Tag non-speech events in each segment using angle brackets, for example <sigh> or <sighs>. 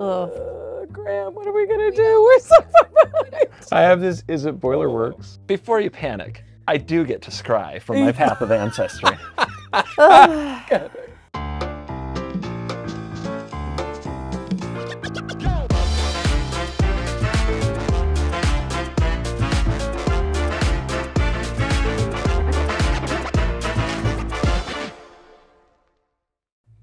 Ugh. Uh, Graham, what are we gonna do? We're so far behind. <laughs> I have this Izzet Boilerworks? Before you panic, I do get to scry from my <laughs> path of ancestry. <laughs>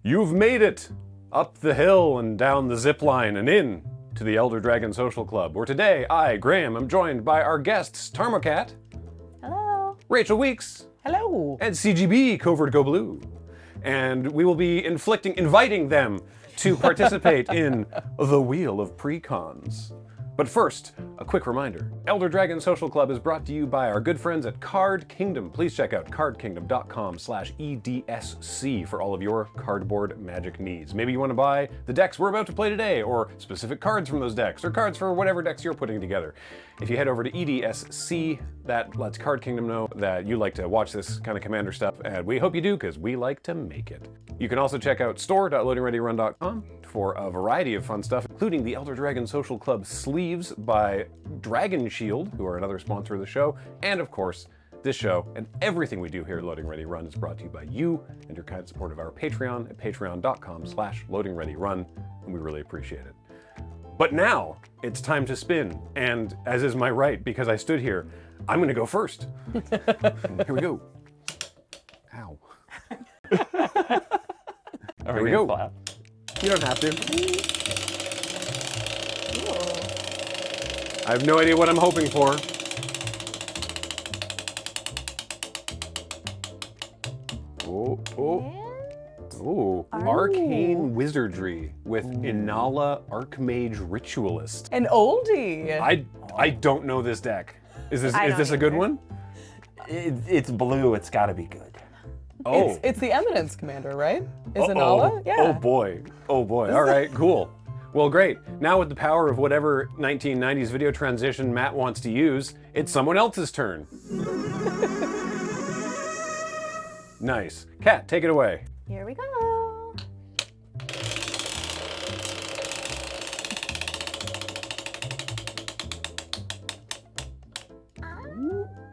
You've made it up the hill and down the zip line and in to the Elder Dragon Social Club, where today I, Graham, am joined by our guests Tarmokat, Hello. Rachel Weeks, Hello. and CGB Covert Go Blue. And we will be inflicting, inviting them to <laughs> participate in the Wheel of Precons. But first, a quick reminder Elder Dragon Social Club is brought to you by our good friends at Card Kingdom. Please check out cardkingdom.com slash EDSC for all of your cardboard magic needs. Maybe you want to buy the decks we're about to play today, or specific cards from those decks, or cards for whatever decks you're putting together. If you head over to EDSC, that lets Card Kingdom know that you like to watch this kind of commander stuff, and we hope you do because we like to make it. You can also check out store.loadingreadyrun.com for a variety of fun stuff, including the Elder Dragon Social Club sleeves by Dragon Shield, who are another sponsor of the show, and of course, this show and everything we do here at Loading Ready Run is brought to you by you and your kind support of our Patreon at patreon.com slash loadingreadyrun, and we really appreciate it. But now it's time to spin, and as is my right, because I stood here, I'm gonna go first. <laughs> here we go. Ow. <laughs> Are Here we gonna go. clap? You don't have to. I have no idea what I'm hoping for. Oh, oh, oh. Arcane Wizardry with Inala Archmage Ritualist. An oldie. I I don't know this deck. Is this I is this a good either. one? It, it's blue. It's got to be good. Oh. It's, it's the Eminence Commander, right? Is Uh-oh. Inala? Yeah. Oh boy. Oh boy. All right, cool. Well, great. Now with the power of whatever 1990s video transition Matt wants to use, it's someone else's turn. <laughs> nice. Kat, take it away. Here we go.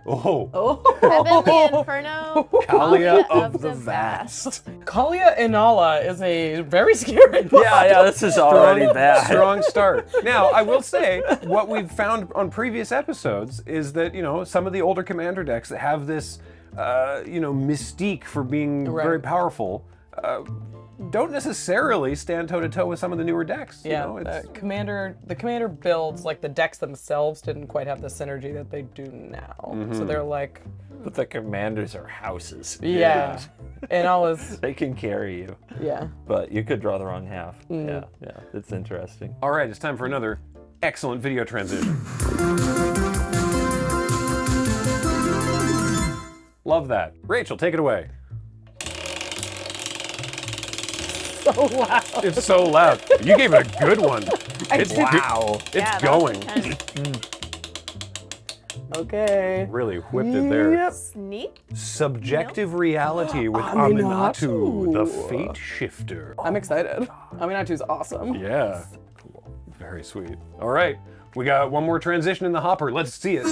Oh, oh. <laughs> Heaven the oh. Inferno. Kaalia of the Vast. Kaalia Inala is a very scary book. Yeah, yeah. This is already <laughs> bad. Strong start. <laughs> Now, I will say, what we've found on previous episodes is that, you know, some of the older commander decks that have this, uh, you know, mystique for being very powerful uh, don't necessarily stand toe to toe with some of the newer decks. you Yeah, know, it's- the commander the commander builds like the decks themselves didn't quite have the synergy that they do now. Mm-hmm. So they're like, But the commanders are houses. yeah, Inala's <laughs> They can carry you, yeah. but you could draw the wrong half. Mm. Yeah, yeah. It's interesting. All right, it's time for another excellent video transition. Love that. Rachel, take it away. <laughs> So loud. It's so loud. You gave it a good one. <laughs> It's Wow. It's Yeah, going. <laughs> Okay. Really whipped it there. Yep. Sneak. Subjective reality with Aminatou. Aminatou, the fate shifter. I'm excited. Aminatou's awesome. Yeah. Cool. Very sweet. All right. We got one more transition in the hopper. Let's see it.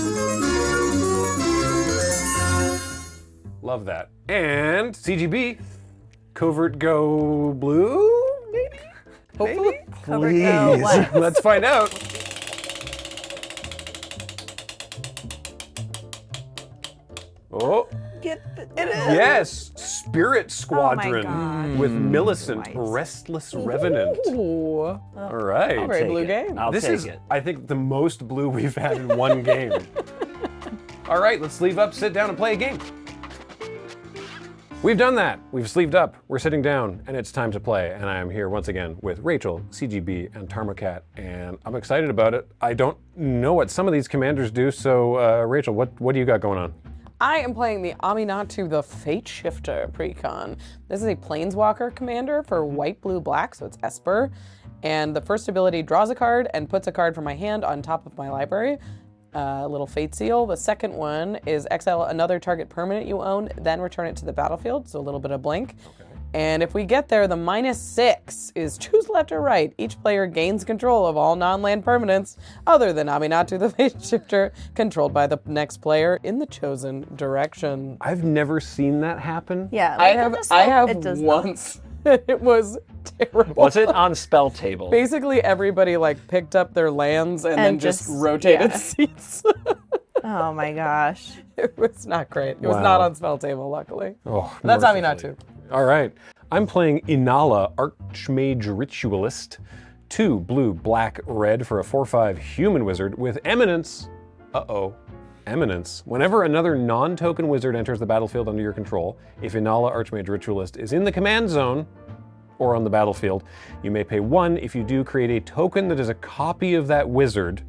Love that. And CGB, Covert Go Blue, maybe? Hopefully. Cover go. <laughs> Let's find out. Oh, Get the, it is. yes. Spirit oh Squadron God. with hmm. Millicent, White. Restless Revenant. Ooh. All right. All right, blue it. game. I'll this take is, it. I think, the most blue we've had in one <laughs> game. All right, let's leave up, sit down, and play a game. We've done that. We've sleeved up. We're sitting down, and it's time to play. And I am here once again with Rachel, CGB, and Tarmokat, and I'm excited about it. I don't know what some of these commanders do, so uh, Rachel, what what do you got going on? I am playing the Aminatou the Fate Shifter precon. This is a Planeswalker commander for white, blue, black, so it's Esper. And the first ability draws a card and puts a card from my hand on top of my library. A little Fate Seal. The second one is exile another target permanent you own, then return it to the battlefield, so a little bit of blink. Okay. And if we get there, the minus six is choose left or right. Each player gains control of all non land permanents other than Aminatou the <laughs> Fate Shifter, controlled by the next player in the chosen direction. I've never seen that happen. Yeah. I like in have this I have it does not. Once. <laughs> it was terrible. Was it on spell table? Basically, everybody like picked up their lands and, then just, just- rotated yeah. <laughs> seats. Oh my gosh. it was not great. It was not on spell table, luckily. Oh, That's not Aminatou. All right. I'm playing Inala, Archmage Ritualist. Two blue, black, red for a 4 5 human wizard with Eminence. Uh oh. Eminence. Whenever another non token wizard enters the battlefield under your control, if Inala, Archmage Ritualist is in the command zone or on the battlefield, you may pay one. If you do, create a token that is a copy of that wizard.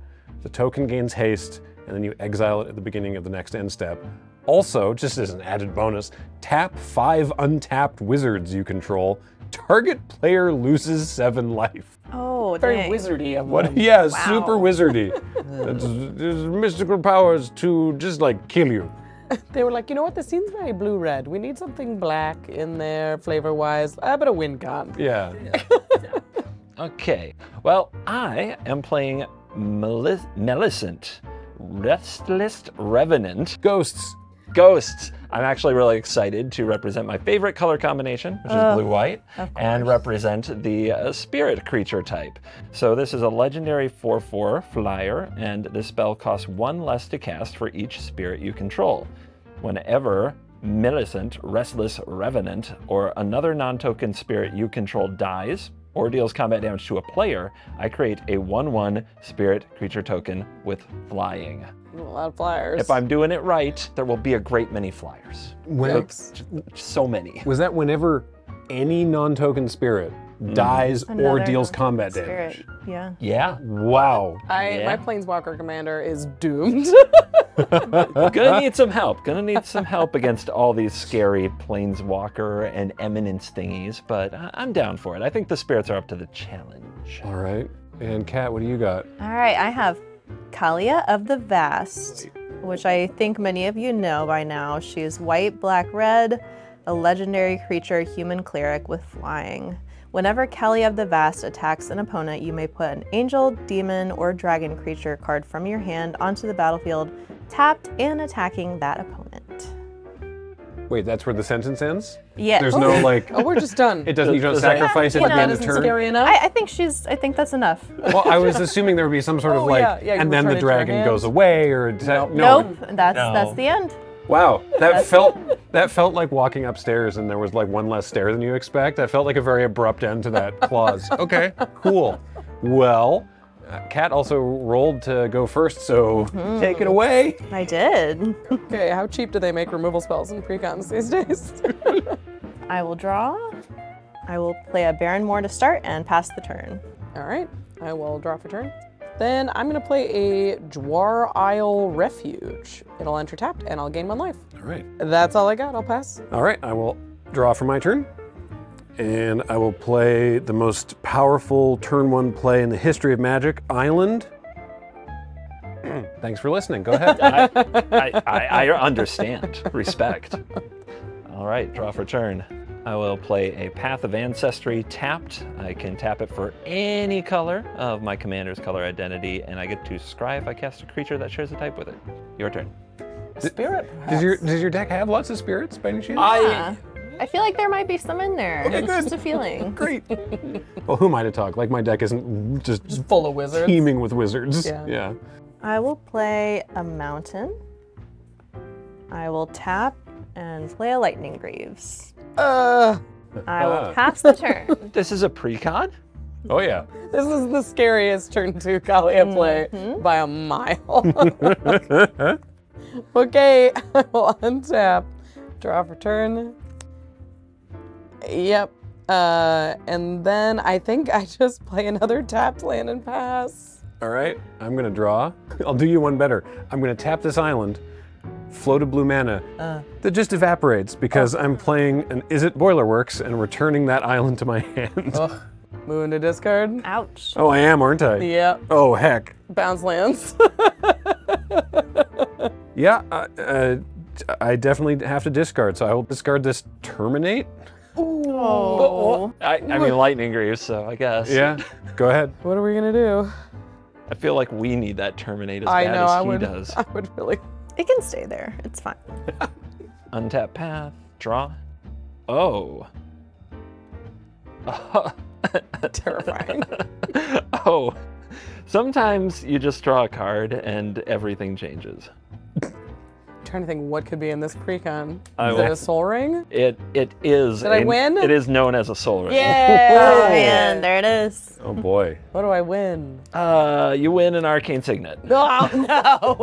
The token gains haste, and then you exile it at the beginning of the next end step. Also, just as an added bonus, tap five untapped wizards you control. Target player loses seven life. Oh, Very dang. wizardy of What? them. Yeah, super wizardy. <laughs> It's, it's mystical powers to just like kill you. <laughs> They were like, you know what? This seems very blue red. We need something black in there, flavor wise. A bit of win con. Yeah. <laughs> Okay. Well, I am playing Meli- Millicent, Restless Revenant. Ghosts. Ghosts. I'm actually really excited to represent my favorite color combination, which is blue white, and represent the uh, spirit creature type. So this is a legendary 4 4 flyer, and this spell costs one less to cast for each spirit you control. Whenever Millicent, Restless Revenant, or another non token spirit you control dies, or deals combat damage to a player, I create a 1 1 spirit creature token with flying. A lot of flyers. If I'm doing it right, there will be a great many flyers. When, Yikes. So many. was that whenever any non token spirit hmm. dies or deals combat Spirit. damage? Yeah. Yeah. Wow. I, Yeah. My Planeswalker commander is doomed. <laughs> Gonna need some help. Gonna need some help against all these scary planeswalker and eminence thingies, but I- I'm down for it. I think the spirits are up to the challenge. All right. And Kat, what do you got? All right, I have Kaalia of the Vast, which I think many of you know by now. She is white, black, red, a legendary creature, human cleric with flying. Whenever Kaalia of the Vast attacks an opponent, you may put an angel, demon, or dragon creature card from your hand onto the battlefield, tapped and attacking that opponent. Wait, that's where the sentence ends? Yeah. There's no <laughs> like. oh, we're just done. <laughs> It doesn't. You don't Does that- sacrifice at the end of Isn't turn. scary enough? I, I think she's. I think that's enough. <laughs> Well, I was assuming there would be some sort of Oh, like, yeah, yeah, you and then return the to your dragon hand. goes away, or does that- Nope. That's No. that's the end. Wow, that felt that felt like walking upstairs, and there was like one less stair than you expect. That felt like a very abrupt end to that clause. <laughs> okay, cool. Well, uh, Kat also rolled to go first, so take it away. I did. okay, how cheap do they make removal spells in precons these days? <laughs> I will draw. I will play a Barren Moor to start and pass the turn. All right, I will draw for turn. Then I'm gonna play a Jwar Isle Refuge. It'll enter tapped, and I'll gain one life. All right, That's all I got. I'll pass. all right. I will draw for my turn, and I will play the most powerful turn one play in the history of Magic, Island. <clears throat> Thanks for listening. Go ahead. <laughs> I, I, I, I understand. Respect. All right, draw for turn. I will play a Path of Ancestry tapped. I can tap it for any color of my commander's color identity, and I get to scry if I cast a creature that shares a type with it. Your turn. Spirit. Does your does your deck have lots of spirits by any chance? Yeah. I feel like there might be some in there. Okay, it's good. just a feeling. <laughs> Great. <laughs> well, who am I to talk? Like my deck isn't just Full of wizards. teeming with wizards. Yeah. yeah. I will play a mountain. I will tap and play a lightning greaves. Uh, I will pass the turn. <laughs> This is a precon? Oh yeah. this is the scariest turn two Kaalia play Mm-hmm. by a mile. <laughs> okay, I will untap, draw for turn. Yep. Uh, and then I think I just play another tapped land and pass. All right. I'm gonna draw. I'll do you one better. I'm gonna tap this island, float a blue mana that just evaporates because I'm playing an Izzet Boilerworks and returning that island to my <laughs> hand. Ugh. Move into discard. Ouch. Oh, I am, aren't I? Yeah. Oh heck. Bounce lands. <laughs> Yeah. Uh, uh, I definitely have to discard, so I will discard this terminate. Ooh, Oh. I, I mean, lightning greaves, so I guess. Yeah, go ahead. <laughs> What are we gonna do? I feel like we need that terminate as I bad know as I he would. does. I would really. It can stay there. It's fine. <laughs> Untap path, draw. Oh. <laughs> Terrifying. <laughs> oh. Sometimes you just draw a card and everything changes. Trying to think what could be in this precon. I Is will- it a Sol Ring? It it is. Did I a- win? It is known as a Sol Ring. <laughs> Oh Yeah. man, there it is. Oh boy. What do I win? Uh, you win an arcane signet, Oh <laughs> no!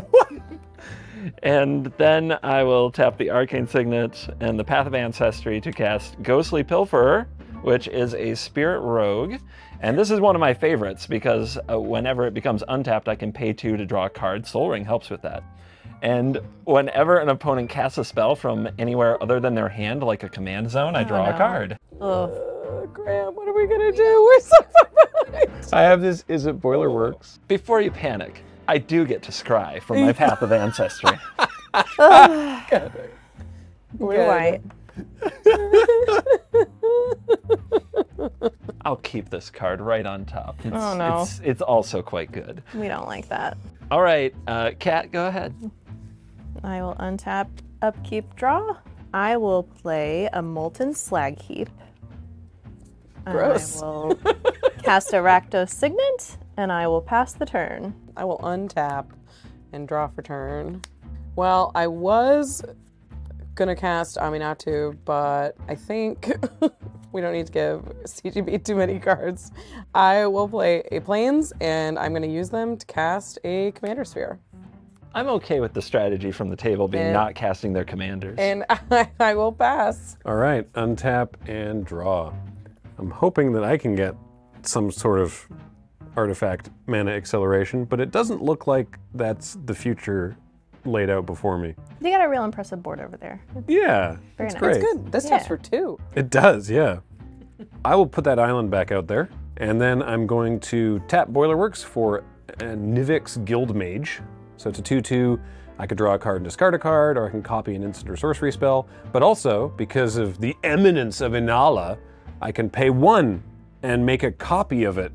what? <laughs> and then I will tap the arcane signet and the path of ancestry to cast Ghostly Pilferer, which is a spirit rogue. And this is one of my favorites because uh, whenever it becomes untapped, I can pay two to draw a card. Sol Ring helps with that. And whenever an opponent casts a spell from anywhere other than their hand, like a command zone, I draw a card. Oh, Uh, Graham, what are we gonna do? <laughs> We're so far behind. I have this. Izzet Boilerworks? Before you panic, I do get to scry from my <laughs> path of ancestry. Blue Good. white. I'll keep this card right on top. It's, Oh, no. It's, it's also quite good. We don't like that. All right, uh, Kat, go ahead. I will untap, upkeep, draw. I will play a molten slag heap. Gross. I will cast a Rakdos Signet, and I will pass the turn. I will untap and draw for turn. Well, I was gonna cast Aminatu, but I think <laughs> we don't need to give CGB too many cards. I will play a plains, and I'm gonna use them to cast a commander sphere. I'm okay with the strategy from the table being And- not casting their commanders. And <laughs> I, I will pass. All right, untap and draw. I'm hoping that I can get some sort of artifact mana acceleration, but it doesn't look like that's the future laid out before me. You got a real impressive board over there. Yeah, Very it's nice. great. Good. This Yeah. taps for two. It does, yeah. I will put that island back out there, and then I'm going to tap Boilerworks for a Nivix Guildmage. So it's a 2-2. I could draw a card and discard a card, or I can copy an instant or sorcery spell. But also, because of the eminence of Inala, I can pay one and make a copy of it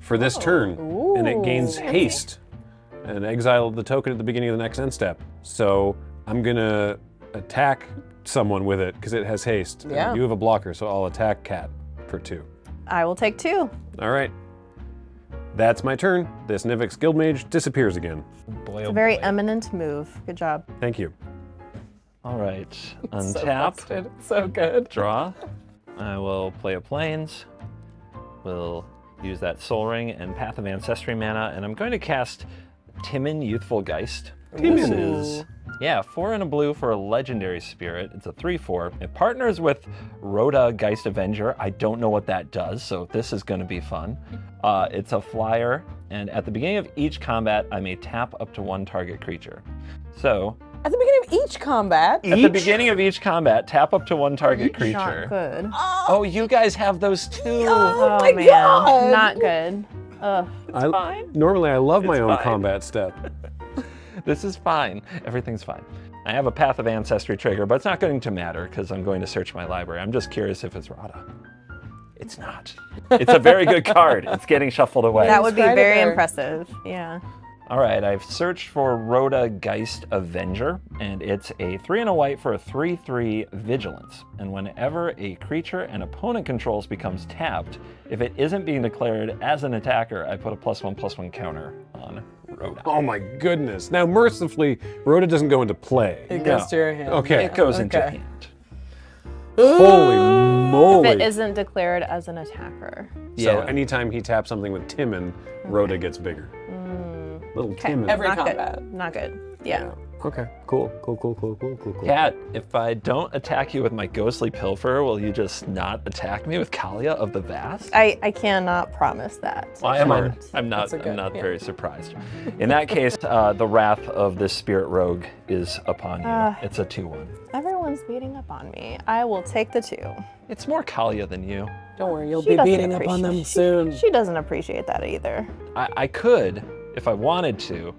for this oh, turn, and it gains haste and exile the token at the beginning of the next end step. So I'm gonna attack someone with it because it has haste. and Yeah. You have a blocker, so I'll attack Kat for two. I will take two. All right. That's my turn. This Nivix Guildmage disappears again. boy, It's oh a very boy. eminent move. Good job. Thank you. All right, <laughs> So untap, busted. So good. draw. I will play a plains. We'll use that Sol Ring and path of ancestry mana, and I'm going to cast Timin Youthful Geist. This is yeah, four and a blue for a legendary spirit. It's a three-four. It partners with Rhoda Geist Avenger. I don't know what that does, so this is going to be fun. Uh, it's a flyer, and at the beginning of each combat, I may tap up to one target creature. So At the beginning of each combat. at the beginning of each combat, tap up to one target Not creature. good. Oh, you guys have those too. Oh, my man. God. Not good. Ugh. I, fine. Normally, I love my own fine. combat step. <laughs> This is fine. Everything's fine. I have a Path of Ancestry trigger, but it's not going to matter because I'm going to search my library. I'm just curious if it's Rhoda. It's not. It's a very good card. It's getting shuffled away. That would be very impressive. Yeah. All right, I've searched for Rhoda Geist Avenger, and it's a three and a white for a 3 3 vigilance. And whenever a creature an opponent controls becomes tapped, if it isn't being declared as an attacker, I put a plus one plus one counter on Rhoda. Oh my goodness. Now, mercifully, Rhoda doesn't go into play. It goes to your hand. Okay. It goes into Okay. hand. Holy If moly. it isn't declared as an attacker. So Yeah. anytime he taps something with Timin, Rhoda gets bigger. Mm. Little Timin. Every Not combat. good. Not good. Yeah. Okay, cool, cool, cool, cool, cool, cool, cool. Kat, if I don't attack you with my ghostly pilfer, will you just not attack me with Kaalia of the Vast? I, I cannot promise that. Why am I? I'm not. That's a I'm not yeah. very surprised. In that case, uh, the wrath of this spirit rogue is upon you. Ah. it's a two-one. Everyone's beating up on me. I will take the two. It's more Kaalia than you. Don't worry, you'll She be beating up on them appreciate- soon. She doesn't appreciate that either. I, I could, if I wanted to,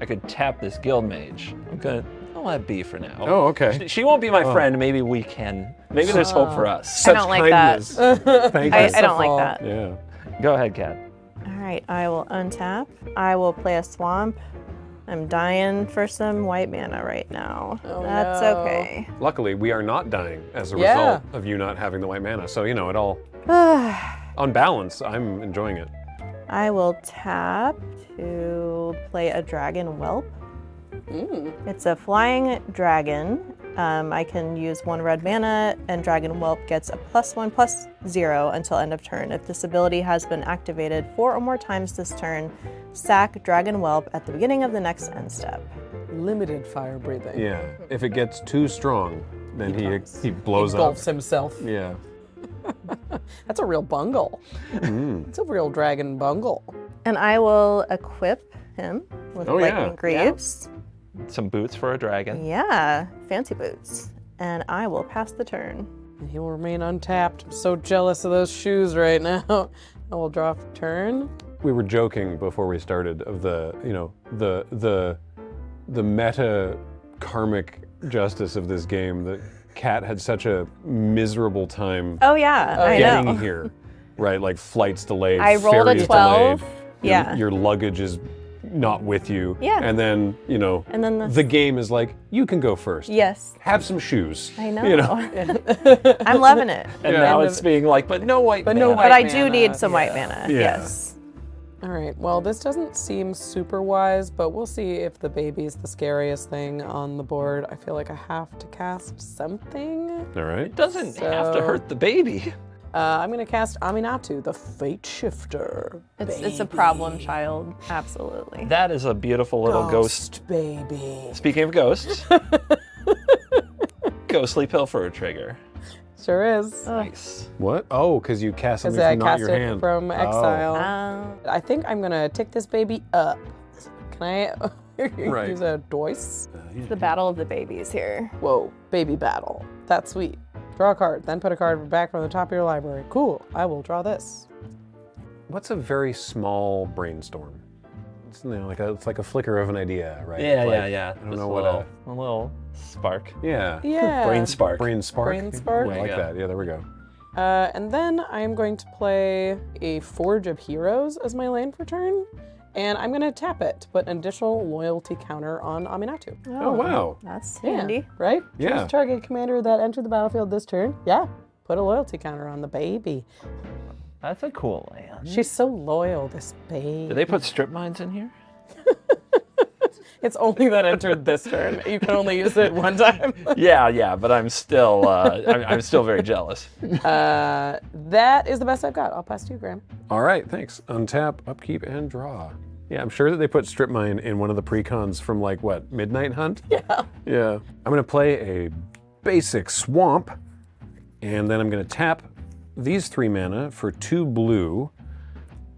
I could tap this guild mage. I'm gonna. Oh, gonna let be for now. Oh, okay. She, she won't be my oh. friend. Maybe we can. Maybe there's hope for oh. us. Such don't like that. <laughs> Thank you. I, I don't like that. yeah. Go ahead, Kat. All right, I will untap. I will play a swamp. I'm dying for some white mana right now. Oh, That's no. okay. Luckily, we are not dying as a Yeah. result of you not having the white mana. So, you know, it all, <sighs> on balance, I'm enjoying it. I will tap to play a dragon whelp. It's a flying dragon. Um, I can use one red mana, and Dragon Whelp gets a plus one plus zero until end of turn. If this ability has been activated four or more times this turn, sack Dragon Whelp at the beginning of the next end step. Limited fire breathing. Yeah. If it gets too strong, then he, he, blows up. Engulfs himself. Yeah. <laughs> That's a real bungle. Mm. It's a real dragon bungle. And I will equip him with Oh, yeah. Lightning Greaves. Some boots for a dragon. Yeah, fancy boots. And I will pass the turn. And he will remain untapped. I'm so jealous of those shoes right now. <laughs> I will draw a turn. We were joking before we started of the, you know, the the the meta karmic justice of this game that Kat had such a miserable time Oh yeah, I getting know. here. Right, like flights delayed, I rolled a ferries 12. delayed, your- Yeah. your luggage is not with you. Yeah. And then, you know, And then the- the game is like, you can go first. Yes, Have some shoes. I know. You know? <laughs> I'm loving it. And Yeah. now And it's being like, but no white But no white But I mana, do need some yeah. white mana. Yeah. Yes. All right. Well, this doesn't seem super wise, but we'll see if the baby's the scariest thing on the board. I feel like I have to cast something. All right. It doesn't have to hurt the baby. Uh, I'm gonna cast Aminatou, the Fate Shifter. It's it's a problem child. Absolutely. That is a beautiful little ghost. baby. Speaking of ghosts, <laughs> ghostly pilferer trigger. Sure is. Nice. What? Oh, because you cast Because something I from not cast your it hand. from Oh. exile. Um, I think I'm gonna tick this baby up. Can I <laughs> Right. use a dice? it's the battle of the babies here. Whoa, baby battle. That's sweet. Draw a card, then put a card back from the top of your library. Cool. I will draw this. What's a very small brainstorm? It's, you know, like a, it's like a flicker of an idea, right? Yeah, Like, yeah, yeah. I don't Just know a what little, a little spark. Yeah. <laughs> Yeah. Brain spark. Brain spark. Brain spark. I like go. that. Yeah, there we go. Uh, and then I'm going to play a Forge of Heroes as my land for turn. And I'm going to tap it to put an additional loyalty counter on Aminatou. Oh, wow. That's Yeah, handy. Right? Yeah. Choose target commander that entered the battlefield this turn. Yeah. Put a loyalty counter on the baby. That's a cool land. She's so loyal, this baby. Do they put strip mines in here? <laughs> It's only that entered this turn. You can only use it one time. <laughs> yeah, yeah, but I'm still, uh, I'm, I'm still very jealous. Uh, that is the best I've got. I'll pass to you, Graham. All right, thanks. Untap, upkeep, and draw. Yeah, I'm sure that they put strip mine in one of the precons from like what Midnight Hunt. <laughs> Yeah. Yeah. I'm gonna play a basic swamp, and then I'm gonna tap these three mana for two blue,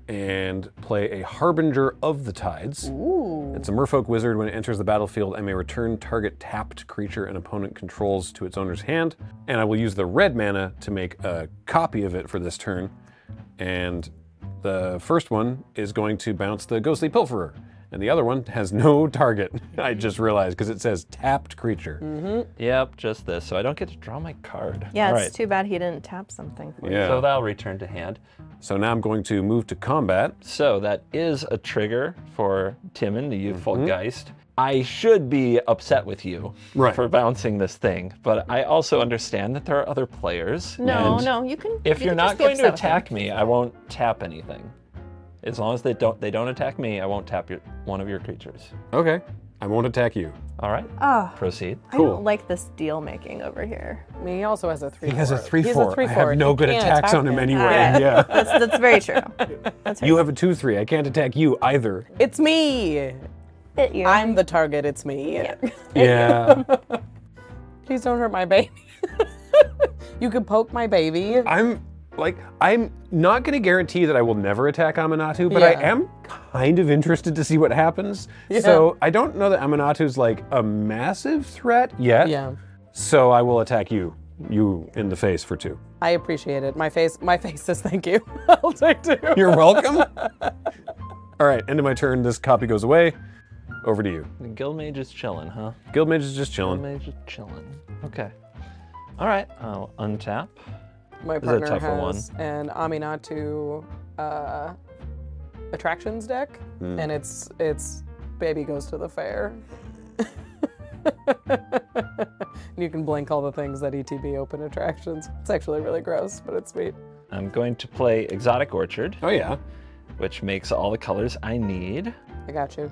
and play a Harbinger of the Tides. Ooh. It's a Merfolk wizard. When it enters the battlefield, I may return target tapped creature an opponent controls to its owner's hand, and I will use the red mana to make a copy of it for this turn. And the first one is going to bounce the Ghostly Pilferer, and the other one has no <laughs> target. I just realized because it says tapped creature. Yep, just this. So I don't get to draw my card. Yeah, All it's right. too bad he didn't tap something for you. Yeah. So that'll return to hand. So now I'm going to move to combat. So that is a trigger for Timin, the youthful Mm-hmm. Geist. I should be upset with you Right. for bouncing this thing, but I also understand that there are other players. No, and no, you can. If you you're can not just going to upset with him. attack me, I won't tap anything. As long as they don't they don't attack me, I won't tap your, one of your creatures. Okay. I won't attack you. All right, Oh, proceed. I Cool. don't like this deal making over here. I mean, he also has a 3 He has a 3 He's 4. a 3 I have no good attacks attack on him him. anyway. Alright. Yeah. <laughs> That's, that's very true. <laughs> That's very You have a 2 3. I can't attack you either. It's me. Hit you. I'm the target. It's me. Yeah. <laughs> Please don't hurt my baby. you can poke my baby. I'm like I'm not going to guarantee that I will never attack Aminatou, but I am kind of interested to see what happens. So I don't know that Aminatou's like a massive threat yet. Yeah. So I will attack you, you in the face for two. I appreciate it. My face, my <laughs> face says thank you. <laughs> I'll take two. You're welcome. <laughs> All right, end of my turn. This copy goes away. over to you. Guildmage is chilling, huh? Guildmage is just chilling. Guildmage is chilling. Okay. All right, I'll untap. My is a partner tougher one. has an Aminatou uh, attractions deck, Hmm. and it's it's baby goes to the fair. And <laughs> you can blank all the things that ETB open attractions. It's actually really gross, but it's sweet. I'm going to play Exotic Orchard, Oh yeah. which makes all the colors I need. I got you.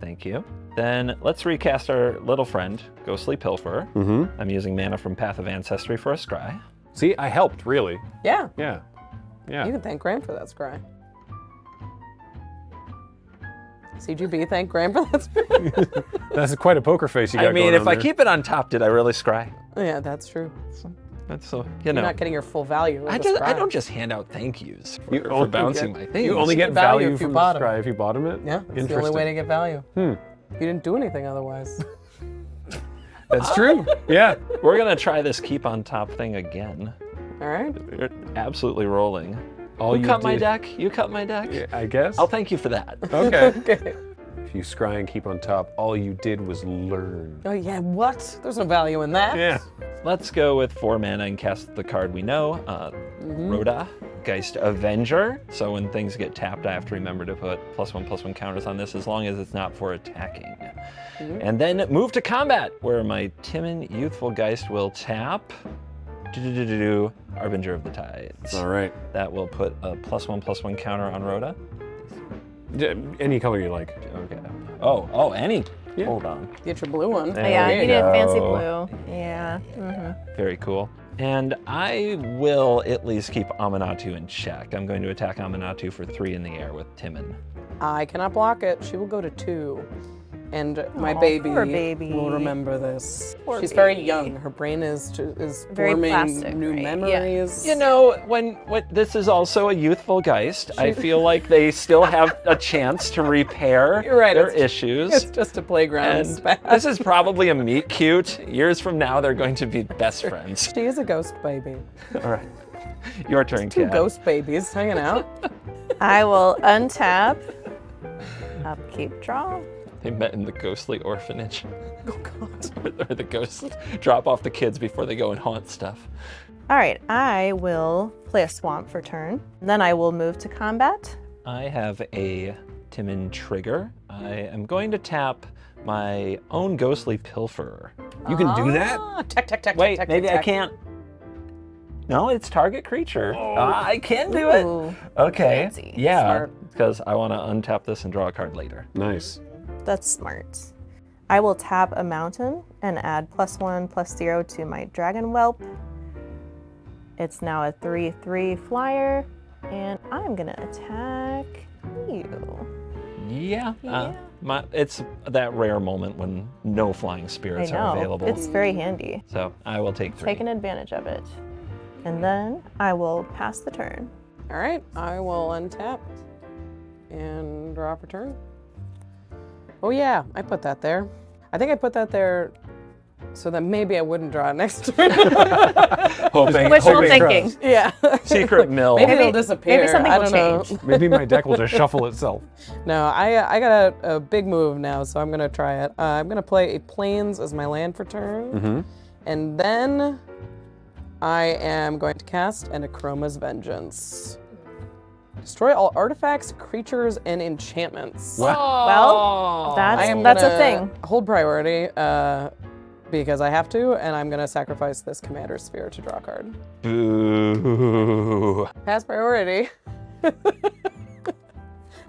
Thank you. Then let's recast our little friend, Ghostly Pilferer. Mm-hmm. I'm using mana from Path of Ancestry for a scry. See, I helped really. Yeah, Yeah. Yeah. you can thank Graham for that scry. CGB, thank Graham for that scry. <laughs> That's quite a poker face you got I mean, going if on I there. keep it on top, did I really scry? yeah, that's true. That's so, you know. You're not getting your full value. I, just, I don't just hand out thank yous for, You for only bouncing get- my things. You only get value value if you from bought the 'em. scry if you bottom it. Yeah, it's the only way to get value. Hmm. You didn't do anything otherwise. <laughs> That's <laughs> true. Yeah. We're gonna try this keep on top thing again. All right. We're absolutely rolling. All you you cut my deck. You cut my deck. I guess. I'll thank you for that. Okay. <laughs> Okay. If you scry and keep on top, all you did was learn. Oh yeah, what? There's no value in that. Yeah. Let's go with four mana and cast the card we know, uh, Rhoda, Geist Avenger. So when things get tapped, I have to remember to put plus one plus one counters on this as long as it's not for attacking. And then move to combat, where my Timin Youthful Geist will tap. Do-do-do-do-do, Harbinger of the Tides. All right. That will put a plus one plus one counter on Rhoda. D- Any color you like. Okay. Oh, oh, any. Yeah. Hold on. Get your blue one. There yeah, you need a fancy blue. Yeah. hmm Very cool. And I will at least keep Aminatou in check. I'm going to attack Aminatou for three in the air with Timin. I cannot block it. She will go to two. And my Aw, baby, poor baby. will remember this. Poor She's very baby. young. Her brain is ju- is Very forming plastic, new right? Yeah. memories. You know, when, when this is also a youthful Geist, I feel like they still have a chance to repair <laughs> You're right, their it's- issues. it's just a playground. and spat. this is probably a meet cute. Years from now, they're going to be best friends. She is a ghost baby. <laughs> All right. Your turn, Two Kat. ghost babies hanging out. <laughs> I will untap, upkeep, draw. They met in the ghostly orphanage. <laughs> oh god. <laughs> or the ghosts drop off the kids before they go and haunt stuff. All right, I will play a swamp for turn. Then I will move to combat. I have a Timin trigger. I am going to tap my own ghostly pilferer. You can do that? Ah, tech, tech, tech, Wait, tech, maybe tech, I tech. can't. No, it's target creature. Ah, I can do it. Ooh, Okay. fancy. Yeah, Smart. because I want to untap this and draw a card later. Nice. That's smart. I will tap a mountain and add plus one, plus zero to my dragon whelp. It's now a 3 3 flyer, and I'm gonna attack you. Yeah. Uh, my, it's that rare moment when no flying I spirits know. are available. It's very handy. so I will take three. Taking advantage of it. And then I will pass the turn. All right, I will untap and draw a turn. Oh yeah, I put that there. I think I put that there so that maybe I wouldn't draw it next turn. <laughs> Hoping, Wishful hoping thinking. crossed. yeah. Secret <laughs> mill. Maybe, Maybe- it'll disappear. maybe something I will don't change. know. <laughs> Maybe my deck will just shuffle itself. No, I I got a, a big move now, so I'm gonna try it. Uh, I'm gonna play a plains as my land for turn, Mm-hmm. and then I am going to cast an Akroma's Vengeance. Destroy all artifacts, creatures, and enchantments. Well, that's that's a thing. Hold priority uh, because I have to, and I'm gonna sacrifice this commander sphere to draw a card. Boo. Pass priority. <laughs>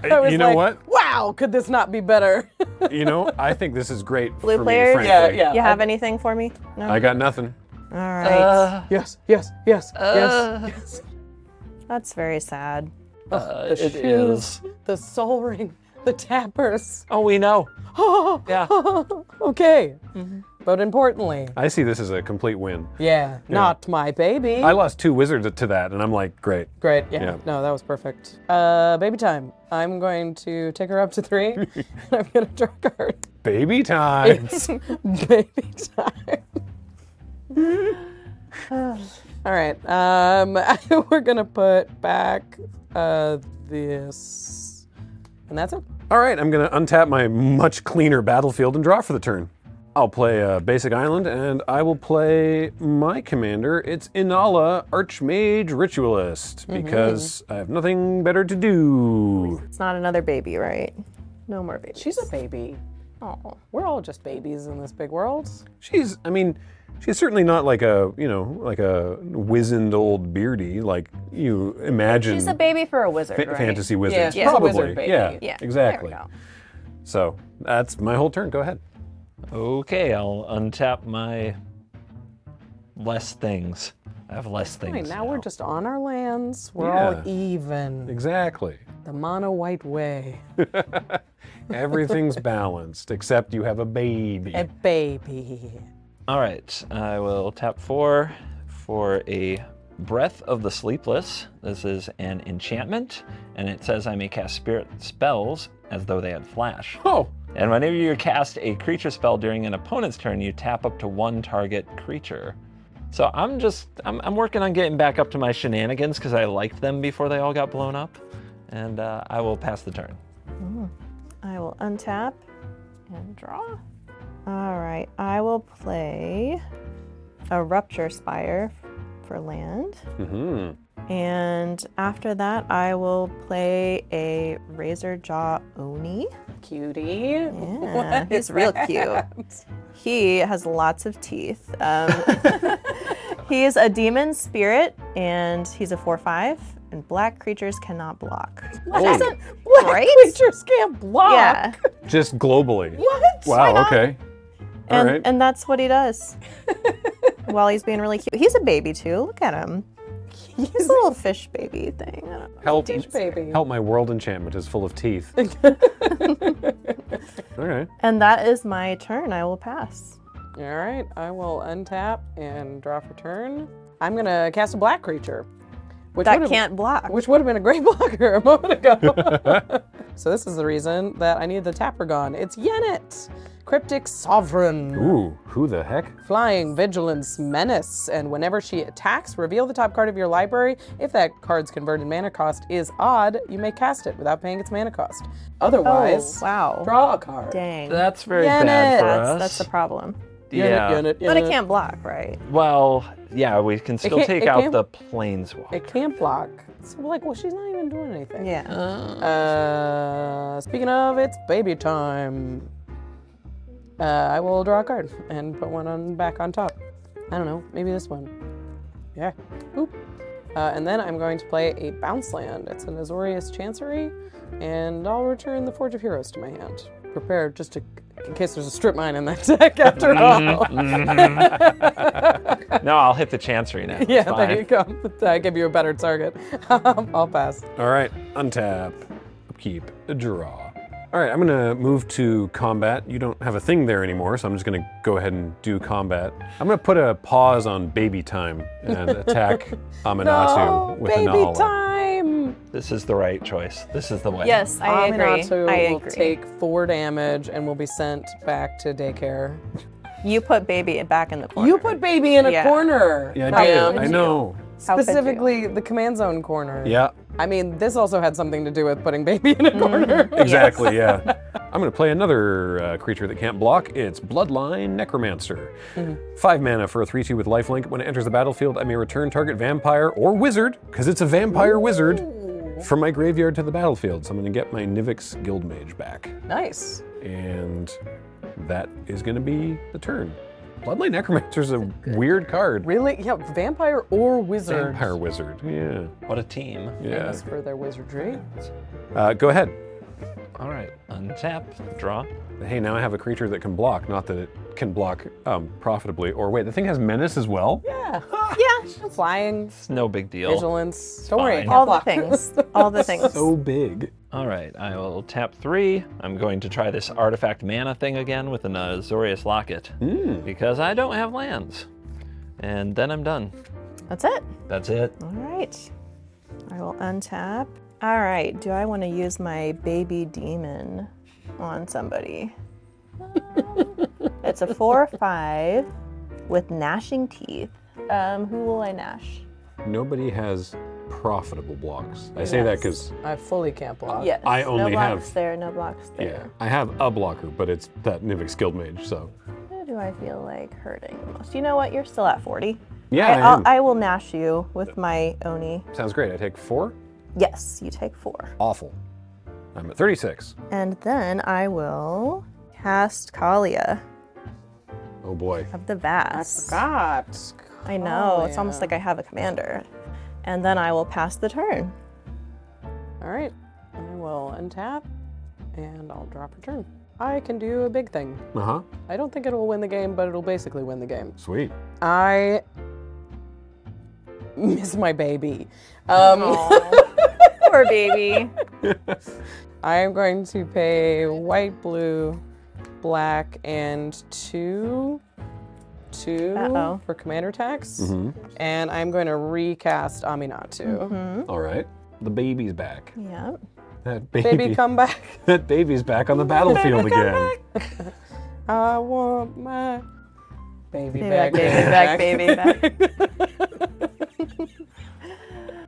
I was You know like, what? Wow, could this not be better? <laughs> You know, I think this is great Blue for players? me, yeah, frankly. yeah. You have anything for me? No. I got nothing. All right. Uh, Yes, yes, yes, Uh. yes, yes. that's very sad. Uh, the it shoes, is. the Sol Ring, the tappers. Oh, we know. Oh, <laughs> Yeah. okay. But importantly, I see this as a complete win. yeah, not my baby. I lost two wizards to that, and I'm like, great. Great. Yeah. Yeah. No, that was perfect. Uh, baby time. I'm going to take her up to three. <laughs> and I'm gonna draw a card. Baby time. Baby <laughs> time. <sighs> All right. Um, <laughs> we're gonna put back uh, this, and that's it. All right, I'm going to untap my much cleaner battlefield and draw for the turn. I'll play a basic island, and I will play my commander. It's Inala, Archmage Ritualist, because I have nothing better to do. It's not another baby, right? No more babies. She's a baby. Oh. We're all just babies in this big world. She's, I mean, she's certainly not like a, you know, like a wizened old beardy like you imagine. She's a baby for a wizard, fa- right? fantasy wizard, Yeah, she's a probably. wizard baby. Yeah, Yeah. exactly. There we go. So that's my whole turn. Go ahead. Okay, I'll untap my less things. I have less things. Right, now we're just on our lands. We're Yeah. all even. Exactly. The mono white way. <laughs> Everything's balanced except you have a baby. A baby. All right, I will tap four for a Breath of the Sleepless. This is an enchantment, and it says I may cast spirit spells as though they had flash. Oh, And whenever you cast a creature spell during an opponent's turn, you tap up to one target creature. So I'm just, I'm, I'm working on getting back up to my shenanigans because I liked them before they all got blown up. And uh, I will pass the turn. I will untap and draw. All right, I will play a Rupture Spire for land. Mm-hmm. And after that, I will play a Razor Jaw Oni. Cutie. Yeah, What he's real that? cute. <laughs> He has lots of teeth. Um, <laughs> he's a demon spirit, and he's a 4 5, and black creatures cannot block. What? Isn't Black right? creatures can't block. Yeah. Just globally. What? Wow. Okay. All And, right. and that's what he does <laughs> while he's being really cute. He's a baby too. Look at him. He's a little fish baby thing. I don't know. help. Teach baby. Help! My world enchantment is full of teeth. <laughs> All right. And that is my turn. I will pass. All right, I will untap and draw for turn. I'm gonna cast a black creature, which That can't block. which would have been a great <laughs> blocker a moment ago. <laughs> <laughs> so this is the reason that I need the Tapragon. It's Yennet, Cryptic Sovereign. Ooh, who the heck? Flying, Vigilance, Menace, and whenever she attacks, reveal the top card of your library. If that card's converted mana cost is odd, you may cast it without paying its mana cost. Otherwise, Oh, wow. draw a card. Dang. That's very Yeah, bad for that's, us. that's the problem. Yeah. Yennet, But it can't block, right? Well, yeah, we can still can't- take out can't- the planeswalker. It can't block. So like, well, she's not even doing anything. Yeah. Uh, speaking of, it's baby time. Uh, I will draw a card and put one on back on top. I don't know, maybe this one. Yeah. Oop. Uh, and then I'm going to play a bounce land. It's an Azorius Chancery, and I'll return the Forge of Heroes to my hand. Prepare just to, in case there's a strip mine in that <laughs> deck after mm-hmm. all. Mm-hmm. no, I'll hit the chancery now. <laughs> yeah, fine. there you go. <laughs> I give you a better target. I'll pass. All right. Untap. Upkeep. Draw. All right. I'm gonna move to combat. You don't have a thing there anymore, so I'm just gonna go ahead and do combat. I'm gonna put a pause on baby time and attack <laughs> Aminatou No, with baby Inala. time! This is the right choice. This is the way. Yes, I agree. Aminatou I will agree. take four damage and will be sent back to daycare. You put baby back in the corner. You put baby in a Yeah. corner. Yeah, I Pam. did. I know. How you? Specifically, the command zone corner. Yeah. I mean, this also had something to do with putting baby in a corner. <laughs> Exactly. Yeah. I'm gonna play another uh, creature that can't block. It's Bloodline Necromancer. Five mana for a 3-2 with lifelink. When it enters the battlefield, I may return target vampire or wizard, because it's a vampire wizard, from my graveyard to the battlefield. So I'm gonna get my Nivix Guildmage back. Nice. And that is gonna be the turn. Bloodline Necromancer's a weird card. Really? Yeah, vampire or wizard. Vampire wizard. Yeah. What a team. Yeah. Famous for their wizardry. Uh, go ahead. All right. Untap. Draw. Hey, now I have a creature that can block. Not that it can block um, profitably. Or wait, the thing has menace as well. Yeah. <laughs> Yeah. Flying, It's no big deal. vigilance. Don't worry, it fine. can't All the things. <laughs> All the things. So big. All right. I will tap three. I'm going to try this artifact mana thing again with an Azorius Locket because I don't have lands. And then I'm done. That's it. That's it. All right. I will untap. All right. Do I want to use my baby demon on somebody? <laughs> it's a four or five with gnashing teeth. Um, who will I gnash? Nobody has profitable blocks. I say that because I fully can't block. Yes. I only no blocks have- there, no blocks yeah, there. I have a blocker, but it's that Nivix Guildmage. So Who do I feel like hurting the most? You know what? You're still at 40. yeah, I, I, I'll, am. I will gnash you with my Oni. Sounds great. I take four. Yes, you take four. Awful. I'm at 36. And then I will cast Kaalia Oh boy. of the Vast. Forgot. I know, it's almost like I have a commander. And then I will pass the turn. All right. I will untap, and I'll drop return. I can do a big thing. Uh huh. I don't think it'll win the game, but it'll basically win the game. Sweet. I miss my baby. Um, <laughs> Poor baby. <laughs> I am going to pay white, blue, black, and two, 2 Uh-oh. for commander tax. Mm-hmm. And I'm going to recast Aminatou. Mm-hmm. All right. The baby's back. Yep. That baby. Baby, come back. <laughs> that baby's back on the battlefield again. <laughs> I want my baby, Baby back, back, baby back, baby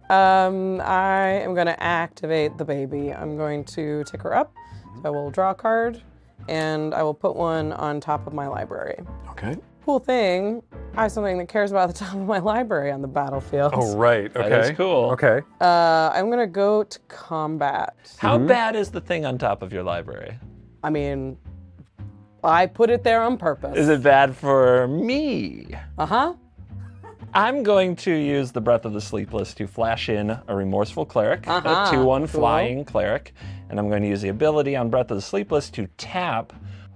Um, I am going to activate the baby. I'm going to tick her up. So I will draw a card, and I will put one on top of my library. Okay. Cool thing, I have something that cares about the <laughs> top of my library on the battlefield. Oh right. Okay. That is cool. Okay. Uh, I'm gonna go to combat. How bad is the thing on top of your library? I mean, I put it there on purpose. Is it bad for me? Uh huh. I'm going to use the Breath of the Sleepless to flash in a Remorseful Cleric, Uh-huh, a 2 1 cool. flying cleric, and I'm going to use the ability on Breath of the Sleepless to tap.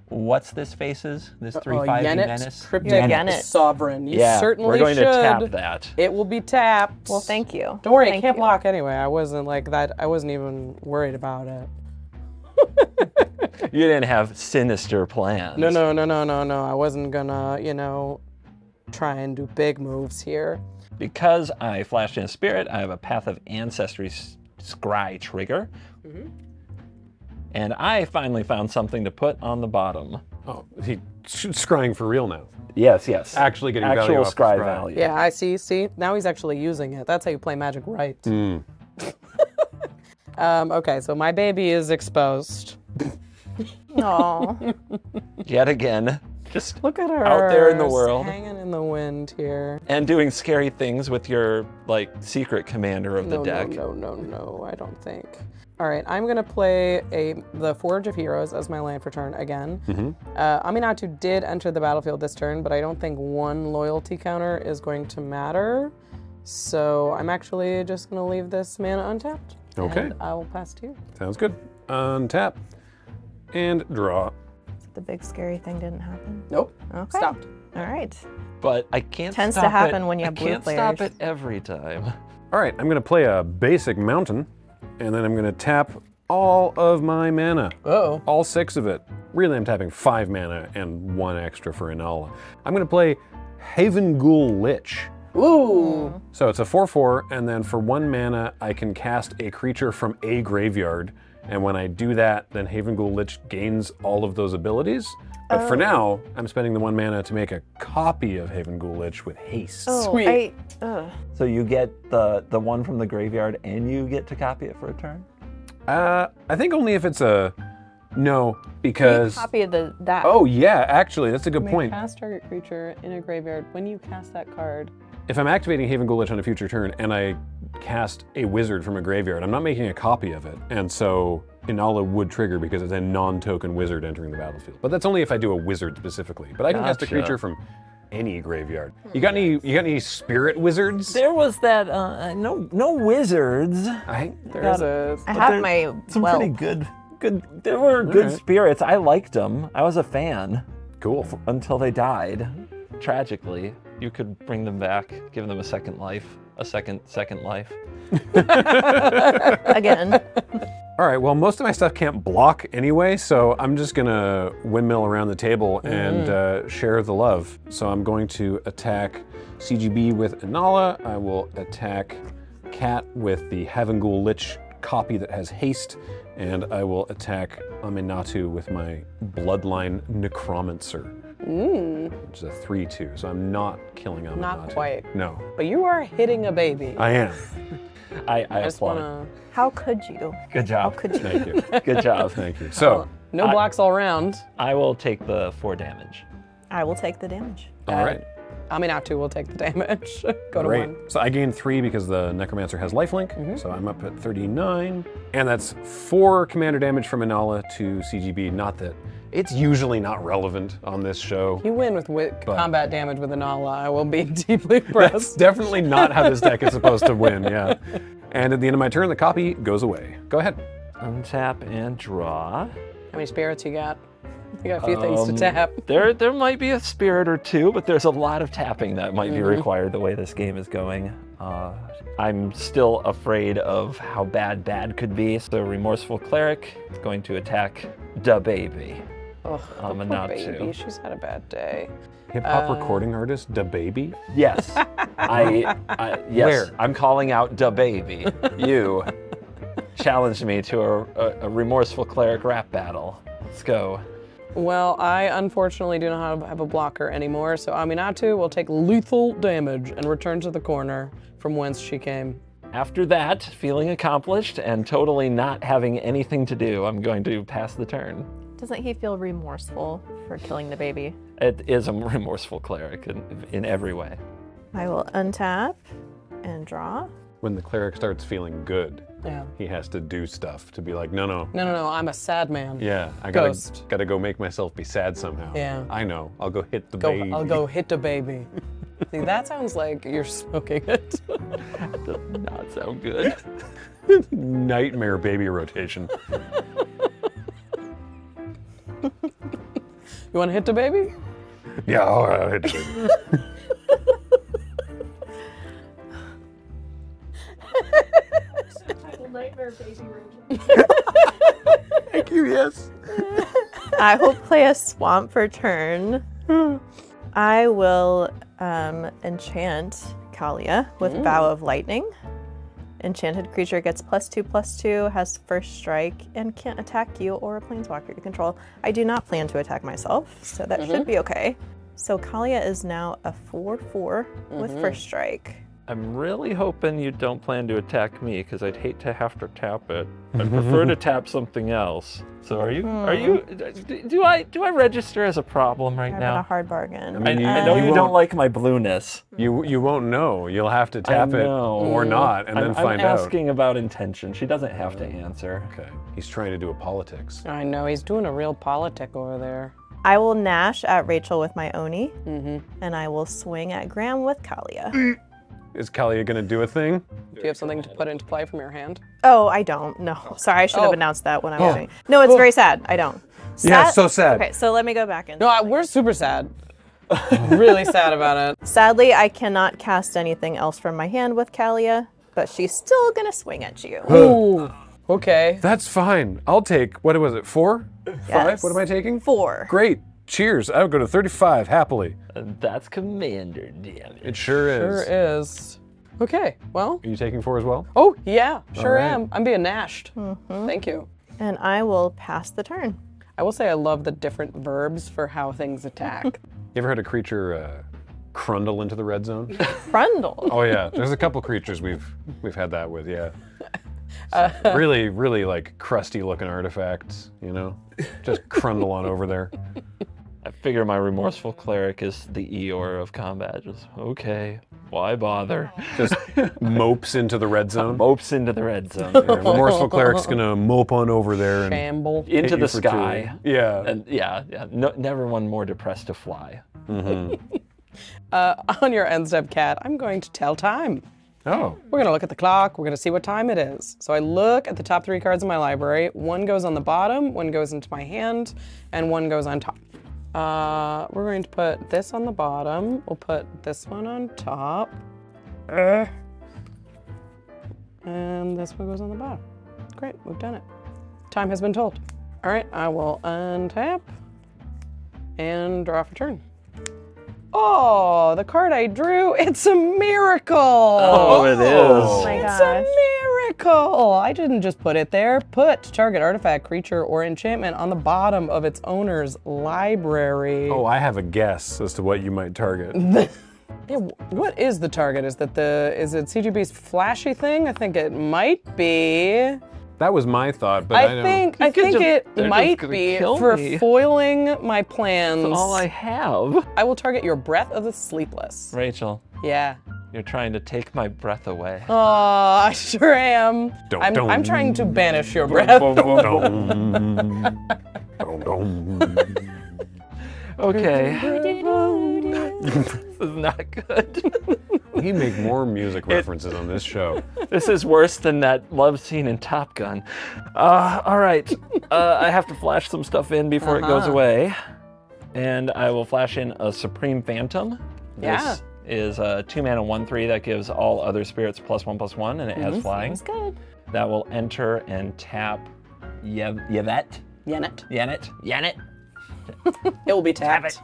What's this faces? This 3 Oh, 5 Yennett, menace? Cryptic Yennett. Sovereign. You Yeah, certainly we're going should. to tap that. It will be tapped. Well, thank you. Don't worry, it can't you. block anyway. I wasn't like that. I wasn't even worried about it. <laughs> You didn't have sinister plans. No, no, no, no, no, no. I wasn't gonna, you know, try and do big moves here. Because I flashed in a spirit, I have a Path of Ancestry scry trigger. And I finally found something to put on the bottom. Oh, he's scrying for real now. Yes, yes. Actually getting Actual value off scry scry. value. Yeah, I see. See, now he's actually using it. That's how you play Magic right. Mm. <laughs> Um, okay, so my baby is exposed. Oh, <laughs> Yet again, just Look at her Out there in the world. hanging in the wind here. and doing scary things with your like secret commander of the no, deck. no, no, no, no. I don't think. All right, I'm gonna play a the Forge of Heroes as my land for turn again. Uh, Aminatou did enter the battlefield this turn, but I don't think one loyalty counter is going to matter. So I'm actually just gonna leave this mana untapped. Okay. And I will pass to you. Sounds good. Untap and draw. The big scary thing didn't happen. Nope. Okay. Stopped. All right. But I can't Tends to happen it. when you have I blue can't stop it every time. All right, I'm going to play a basic mountain, and then I'm going to tap all of my mana. Oh. All six of it. Really, I'm tapping five mana and one extra for Inala. I'm going to play Havengul Lich. Ooh. So it's a 4 4, and then for one mana, I can cast a creature from a graveyard. And when I do that, then Havengul Lich gains all of those abilities. But for now, I'm spending the one mana to make a copy of Havengul Lich with haste. Oh, Sweet. I, ugh. So you get the the one from the graveyard and you get to copy it for a turn? Uh, I think only if it's a no, because copy the that. oh yeah, actually that's a good May point. cast target creature in a graveyard. When you cast that card, If I'm activating Havengul Lich on a future turn and I cast a wizard from a graveyard, I'm not making a copy of it, and so Inala would trigger because it's a non-token wizard entering the battlefield. But that's only if I do a wizard specifically. But I can cast a Gotcha. creature from any graveyard. You got any? You got any spirit wizards? There was that uh, no no wizards. I, there's a. I have there- my Some well. pretty good good there were good Alright. spirits. I liked them. I was a fan cool. until they died. Tragically. You could bring them back, give them a second life, a second second life. <laughs> again. All right. Well, most of my stuff can't block anyway, so I'm just gonna windmill around the table and uh, share the love. So I'm going to attack CGB with Inala. I will attack Kat with the Havengul Lich copy that has haste, and I will attack Aminatou with my Bloodline Necromancer, which is a three-two. So I'm not killing Aminatou. Not quite. No, But you are hitting a baby. I am. I, I, I just applaud. wanna. How could you? Good job. How could you? Thank you. <laughs> Good job. Thank you. So, uh, No I- blocks all around. I will take the four damage. I will take the damage. all right. I mean, Aminatou will take the damage. <laughs> Go to Great. one. So I gain three because the Necromancer has lifelink, mm-hmm. so I'm up at 39. And that's four commander damage from Inala to CGB. Not that it's usually not relevant on this show. You win with wi- combat damage with Inala. I will be <laughs> deeply <laughs> That's impressed. definitely not how this deck is supposed to win, <laughs> yeah. And at the end of my turn, the copy goes away. Go ahead. Untap and draw. How many spirits you got? You got a few things to Um, tap. There, there might be a spirit or two, but there's a lot of tapping that might be required the way this game is going. Uh, I'm still afraid of how bad bad could be. So remorseful cleric is going to attack da baby. Ugh, Um, poor not baby. two. She's had a bad day. Hip hop recording artist, DaBaby. Yes, <laughs> I, I yes, Where? I'm calling out da baby. You challenged me to a, a, a remorseful cleric rap battle. Let's go. Well, I unfortunately do not have, have a blocker anymore, so Aminatou will take lethal damage and return to the corner from whence she came. After that, feeling accomplished and totally not having anything to do, I'm going to pass the turn. Doesn't he feel remorseful for killing the baby? It is a <laughs> remorseful cleric in, in every way. I will untap and draw. When the cleric starts feeling good, Yeah. he has to do stuff to be like, no, no, No, no, no. I'm a sad man. yeah, I gotta, Ghost. gotta go make myself be sad somehow. Yeah. I know. I'll go hit the Go, baby. I'll go hit the baby. <laughs> See, that sounds like you're smoking it. <laughs> That Does not sound good. Nightmare baby rotation. <laughs> you want to hit the baby? yeah, all right, I'll hit the baby. Thank you, yes. I will play a swamp for turn. I will um, enchant Kaalia with Vow of Lightning. Enchanted creature gets plus two, plus two, has first strike, and can't attack you or a planeswalker you control. I do not plan to attack myself, so that should mm-hmm. be okay. So Kaalia is now a 4 4 with mm-hmm. first strike. I'm really hoping you don't plan to attack me because I'd hate to have to tap it. I'd <laughs> prefer to tap something else. So are you? Are you? Hmm. Do I? Do I register as a problem right I'm now? A hard bargain. I, mean, you- I know you you, don't like my blueness. You you won't know. You'll have to tap it know. or not, and I'm, then find I'm out. asking about intention. She doesn't have to oh, answer. Okay. He's trying to do a politics. I know, he's doing a real politic over there. I will gnash at Rachel with my Oni, mm-hmm. and I will swing at Graham with Kaalia. <clears throat> Is Kaalia gonna do a thing? Do you have something to put into play from your hand? Oh, I don't. No. Sorry, I should have Oh. announced that when I was oh. doing. No, it's oh. very sad. I don't. Yeah, so sad. Okay, so let me go back in. No, I, we're super sad. <laughs> really sad about it. Sadly, I cannot cast anything else from my hand with Kaalia, but she's still gonna swing at you. Ooh. Okay. That's fine. I'll take what was it? Four? Five? What am I taking? Four. Great. Cheers. I would go to 35 happily. That's commander damage. It sure is. Sure is. Okay, well. Are you taking four as well? Oh, yeah, sure right. am. I'm being gnashed. Thank you. And I will pass the turn. I will say I love the different verbs for how things attack. <laughs> You ever had a creature uh, crundle into the red zone? <laughs> Frundle. oh yeah, there's a couple creatures we've we've had that with. Yeah. <laughs> So, really, really like crusty looking artifacts. You know, just crundle on over there. I figure my remorseful cleric is the Eeyore of combat. Just okay, why bother? Just <laughs> mopes into the red zone. Mopes into the red zone, Yeah, remorseful cleric's gonna mope on over there and Shamble. hit into you the for two. sky. Yeah. And yeah, yeah, no, never one more depressed to fly. <laughs> Uh, on your end step, Kat, I'm going to tell time. oh. We're gonna look at the clock. We're gonna see what time it is. So I look at the top three cards in my library. One goes on the bottom, one goes into my hand, and one goes on top. Uh, we're going to put this on the bottom. We'll put this one on top. Uh, and this one goes on the bottom. Great, we've done it. Time has been told. All right, I will untap and draw for turn. Oh, the card I drew, it's a miracle. Oh, it oh is. Oh It's gosh. a miracle! I didn't just put it there. Put target artifact, creature, or enchantment on the bottom of its owner's library. Oh, I have a guess as to what you might target. <laughs> Yeah, what is the target? Is that the is it CGB's flashy thing? I think it might be. That was my thought, but I, I don't. think I think just- it might be for me. foiling my plans. All I have. I will target your breath of the sleepless. Rachel, Yeah. you're trying to take my breath away. Oh, <laughs> I sure am. Don't- I'm, don't. I'm trying to banish your breath. Dum, dum, dum. Okay. <laughs> this is not good. <laughs> <laughs> He make more music references on this show. <laughs> this is worse than that love scene in Top Gun. Uh, all right. Uh, I have to flash some stuff in before it goes away. And I will flash in a Supreme Phantom. Yeah. This is a two mana, one, three that gives all other spirits plus one, plus one, and it has flying. It's good. That will enter and tap Yev- Yevette. Yanet. Yanet. Yanet. It will be tapped.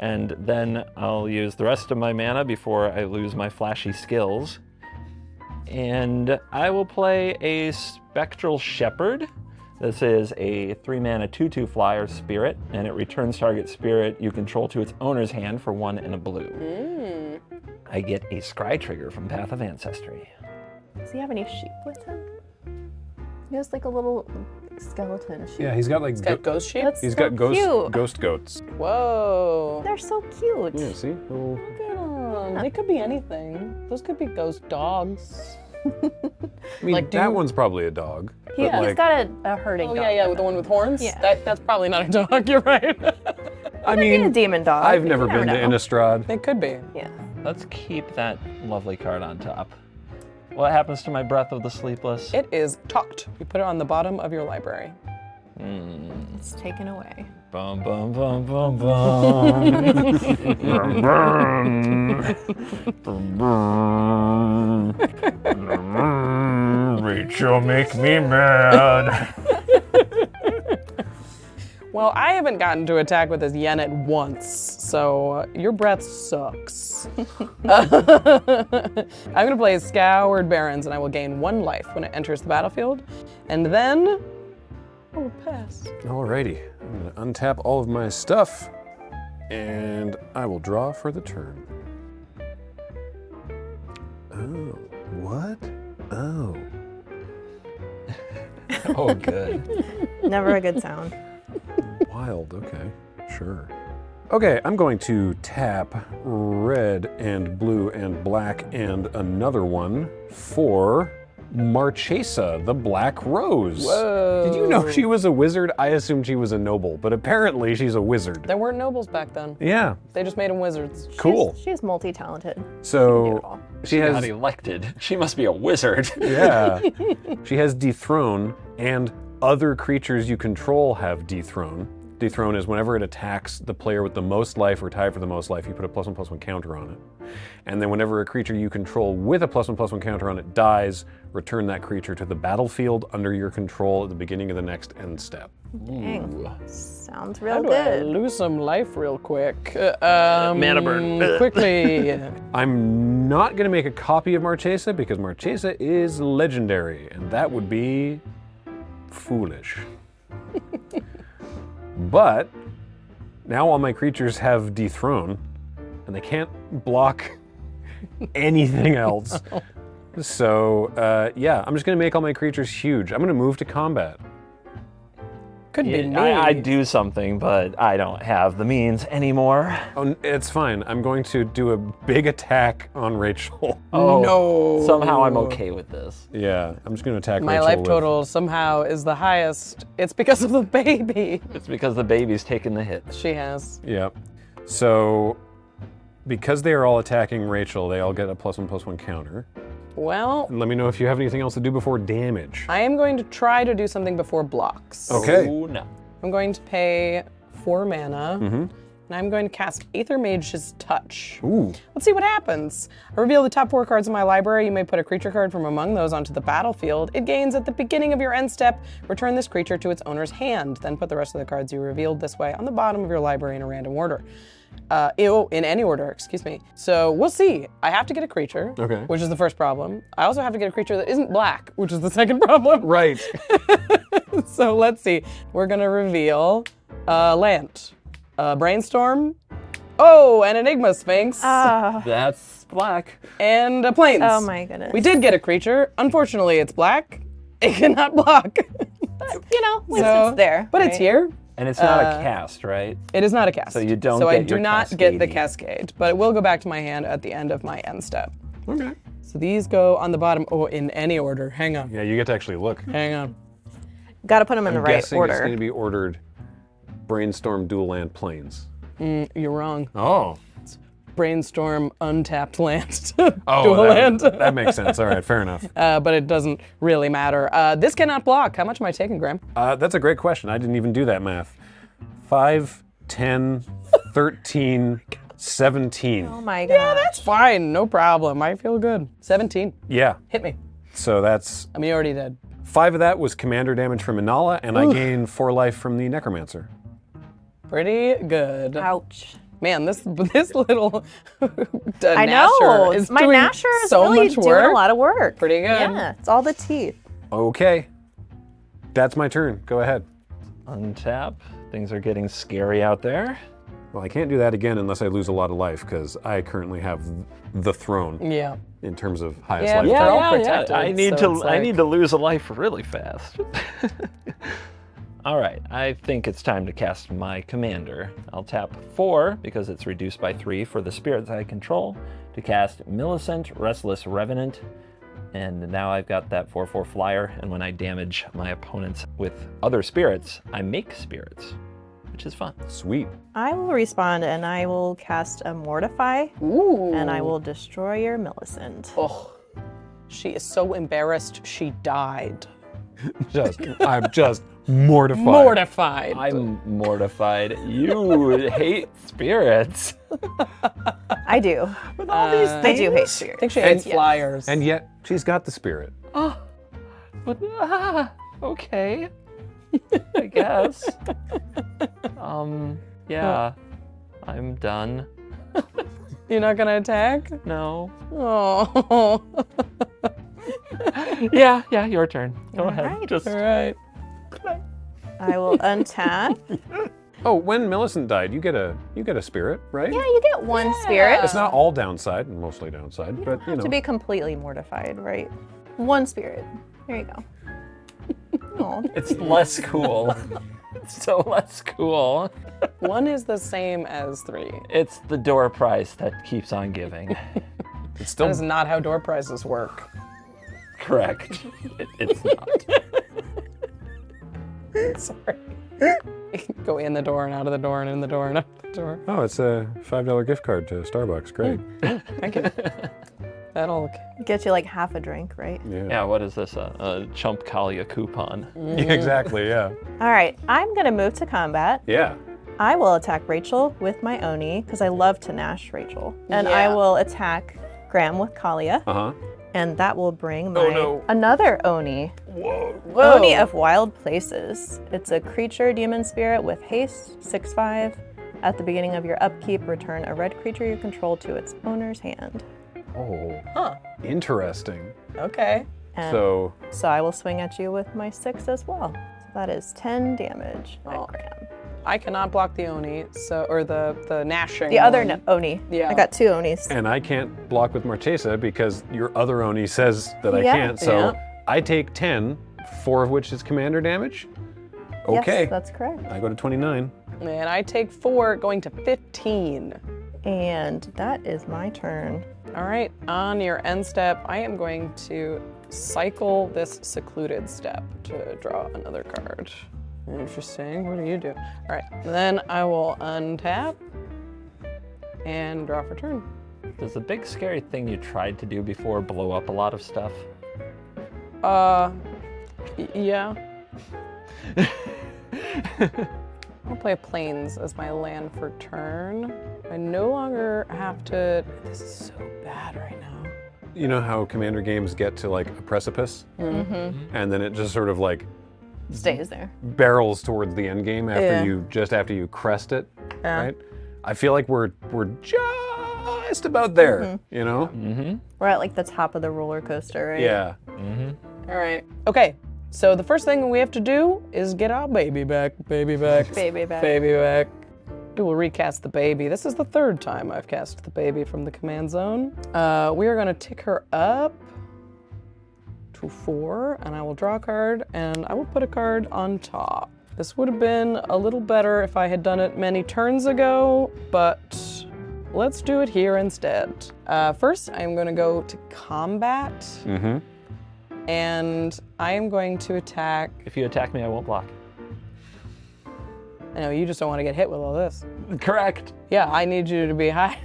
And then I'll use the rest of my mana before I lose my flashy skills. And I will play a Spectral Shepherd. This is a three mana 2 2 flyer spirit, and it returns target spirit you control to its owner's hand for one and a blue. Mm. I get a Scry trigger from Path of Ancestry. Does he have any sheep with him? He has like a little skeleton sheep. Yeah, he's got like Got go- ghost shape. That's he's so got ghost cute. ghost goats. Whoa. They're so cute. Yeah, see? Little- Look at 'em. They could be anything. Those could be ghost dogs. <laughs> I mean, Like, do that you- one's probably a dog. He, but, has like, got a, a herding Oh dog. yeah, yeah, with with the one with horns. Yeah. That that's probably not a dog. <laughs> You're right. I Maybe a mean, demon dog. I've never been to know. Innistrad. it could be. Yeah. Let's keep that lovely card on top. What happens to my Breath of the Sleepless? It is talked. You put it on the bottom of your library. Mm. It's taken away. Bum bum bum bum bum. Bum, bum. Rachel, make me mad. <laughs> Well, I haven't gotten to attack with this Yennett once, so uh, your breath sucks. <laughs> I'm gonna play Scoured Barrens, and I will gain one life when it enters the battlefield, and then I will pass. Alrighty, I'm gonna untap all of my stuff, and I will draw for the turn. Oh, what? Oh. <laughs> Oh, good. Never a good sound. Wild, okay, sure. Okay, I'm going to tap red and blue and black and another one for Marchesa, the Black Rose. Whoa. Did you know she was a wizard? I assumed she was a noble, but apparently she's a wizard. There weren't nobles back then. Yeah, They just made them wizards. cool. She's multi-talented. So all. she Got has elected. She must be a wizard. Yeah. <laughs> she has dethrone, and other creatures you control have dethrone. Dethrone is whenever it attacks the player with the most life or tied for the most life, you put a plus one plus one counter on it. And then whenever a creature you control with a plus one plus one counter on it dies, return that creature to the battlefield under your control at the beginning of the next end step. Dang. Sounds How real do I good. lose some life real quick? Uh, um, Mana burn. <laughs> quickly. <laughs> I'm not going to make a copy of Marchesa because Marchesa is legendary, and that would be foolish. but now all my creatures have dethrone, and they can't block anything else. <laughs> So, uh, yeah, I'm just going to make all my creatures huge. I'm going to move to combat. Could be me. I, I do something, but I don't have the means anymore. Oh, it's fine. I'm going to do a big attack on Rachel. <laughs> Oh, No. Somehow I'm okay with this. yeah, I'm just going to attack My Rachel. life with- total somehow is the highest. It's because of the baby. It's because the baby's taking the hit. She has. Yeah. So, because they are all attacking Rachel, they all get a plus one plus one counter. Well, Let me know if you have anything else to do before damage. I am going to try to do something before blocks. Okay. Oh, no. I'm going to pay four mana. Mm-hmm. And I'm going to cast Aethermage's Touch. Ooh. Let's see what happens. I reveal the top four cards in my library. You may put a creature card from among those onto the battlefield. It gains at the beginning of your end step. Return this creature to its owner's hand. Then put the rest of the cards you revealed this way on the bottom of your library in a random order. Uh, ew, in any order, excuse me. So we'll see. I have to get a creature, Okay. which is the first problem. I also have to get a creature that isn't black, which is the <laughs> second problem. Right. <laughs> So let's see. We're gonna reveal uh, land, uh, brainstorm, Oh, an Enigma Sphinx. Ah. That's black. and a Plains. oh my goodness. We did get a creature. Unfortunately, it's black. <laughs> It cannot block. But, you know, at least So- it's there. but it's here. And it's not Uh, a cast, right? It is not a cast. So you don't So I get do your not get the cascade, but it will go back to my hand at the end of my end step. Okay. So these go on the bottom. Oh, in any order. Hang on. Yeah, you get to actually look. Hang on. Got to put them in I'm the right guessing it's going to be ordered brainstorm dual land plains. You're wrong. Oh. Brainstorm untapped land. <laughs> Oh, Dual that, land. <laughs> that makes sense. All right, fair enough. <laughs> uh, but it doesn't really matter. Uh, this cannot block. How much am I taking, Graham? Uh, that's a great question. I didn't even do that math. 5, 10, 13, 17. oh my god. Yeah, that's fine. No problem. I feel good. 17. Yeah. Hit me. So that's I mean, you already did. five of that was commander damage from Inala, and I gained four life from the Necromancer. Pretty good. Ouch. Man, this this little <laughs> I know. Gnasher is my doing Gnasher is so really much doing work. a lot of work. Pretty good. Yeah, it's all the teeth. Okay. That's my turn. Go ahead. Untap. Things are getting scary out there. Well, I can't do that again unless I lose a lot of life, because I currently have the throne Yeah. in terms of highest Yeah, life. They're all yeah, I need so to. it's I need to lose a life really fast. <laughs> All right, I think it's time to cast my commander. I'll tap four because it's reduced by three for the spirits I control to cast Millicent Restless Revenant. And now I've got that 4 4 flyer, and when I damage my opponents with other spirits, I make spirits, which is fun. Sweet. I will respond and I will cast a Mortify Ooh. and I will destroy your Millicent. Oh, she is so embarrassed she died. <laughs> Just, I'm just mortified. Mortified. I'm mortified. You <laughs> hate spirits. I do. With all these I do hate I spirits. think she hates yes. flyers. And yet, she's got the spirit. But, ah, okay. I guess. <laughs> um, yeah. I'm done. You're not gonna attack? No. Oh. <laughs> Yeah, yeah, your turn. Go ahead. right. Just All right. I will untap. <laughs> Oh, when Millicent died, you get a you get a spirit, right? Yeah, you get one spirit. It's not all downside, mostly downside, but you know. to be completely mortified, right? One spirit. There you go. <laughs> Oh, it's less cool. it's so less cool. One is the same as three. It's the door prize that keeps on giving. it's still That is not how door prizes work. Correct. <laughs> It, it's not. <laughs> Sorry. <laughs> Go in the door and out of the door and in the door and out the door. Oh, it's a five dollar gift card to Starbucks. Great. Thank you. That'll get you like half a drink, right? Yeah. Yeah, what is this? A, a Chump Kaalia coupon. exactly. Yeah. All right, I'm gonna move to combat. Yeah. I will attack Rachel with my Oni because I love to gnash Rachel, and I will attack Graham with Kaalia, Uh huh. And that will bring oh, my no. another Oni. Whoa. Oni of Wild Places. It's a creature demon spirit with haste, 6 5. At the beginning of your upkeep, return a red creature you control to its owner's hand. Oh. Huh. Interesting. Okay. And So so I will swing at you with my 6 as well. So that is 10 damage Oh. at Graham. I cannot block the Oni, so or the the gnashing. The other one. no- Oni. Yeah. I got two Onis. and I can't block with Marchesa because your other Oni says that I Yeah. can't. So Yeah. I take ten, four of which is commander damage. Okay. Yes, that's correct. I go to twenty nine. And I take four, going to 15. And that is my turn. All right, on your end step, I am going to cycle this Secluded Steppe to draw another card. Interesting. What do you do? All right, then I will untap and draw for turn. Does the big scary thing you tried to do before blow up a lot of stuff? Uh, yeah. <laughs> I'll play Plains as my land for turn. I no longer have to. This is so bad right now. You know how commander games get to like a precipice, Mm-hmm. and then it just sort of like Stays there. barrels towards the end game after Yeah. you just after you crest it, Yeah. right? I feel like we're we're just about there, you know? Mm-hmm. We're at like the top of the roller coaster, right? Yeah. All right. Okay. So the first thing we have to do is get our baby back. Baby back. <laughs> Baby back. Baby back. We will recast the baby. This is the third time I've cast the baby from the command zone. Uh, we are going to tick her up to four, and I will draw a card, and I will put a card on top. This would have been a little better if I had done it many turns ago, but let's do it here instead. Uh, first, I'm going to go to combat, Mm-hmm. and I am going to attack. If you attack me, I won't block. I know you just don't want to get hit with all this. Correct. Yeah, I need you to be high.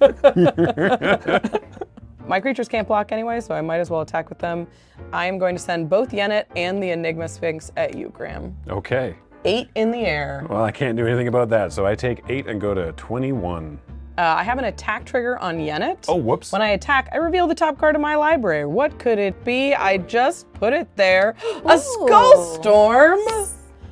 <laughs> <laughs> My creatures can't block anyway, so I might as well attack with them. I am going to send both Yennett and the Enigma Sphinx at you, Graham. Okay. Eight in the air. Well, I can't do anything about that, so I take eight and go to 21. Uh, I have an attack trigger on Yennett. Oh, whoops. When I attack, I reveal the top card of my library. What could it be? I just put it there. <gasps> A Skullstorm!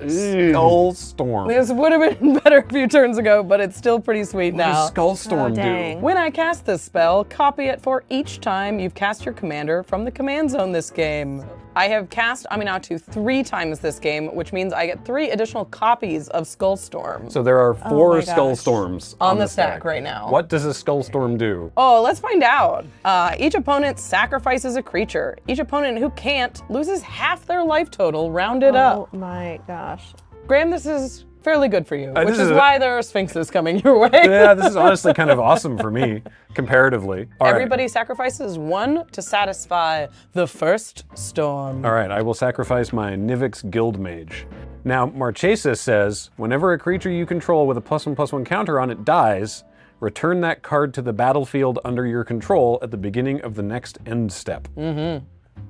Skullstorm. This would have been <laughs> better a few turns ago, but it's still pretty sweet What now. does Skullstorm Oh, do? When I cast this spell, copy it for each time you've cast your commander from the command zone this game. I have cast Aminatou three times this game, which means I get three additional copies of Skullstorm So there are four Skullstorms Skull gosh. Storms on the stack right now. What does a Skullstorm do? Oh, let's find out. Uh, each opponent sacrifices a creature. Each opponent who can't loses half their life total, rounded Oh up. Oh my gosh. Graham, this is fairly good for you, which is, is why there are sphinxes coming your way. <laughs> yeah, this is <laughs> honestly kind of awesome for me, comparatively. All right. Everybody sacrifices one to satisfy the first storm. All right, I will sacrifice my Nivix Guildmage. Now, Marchesa says whenever a creature you control with a plus one plus one counter on it dies, return that card to the battlefield under your control at the beginning of the next end step. Mm-hmm.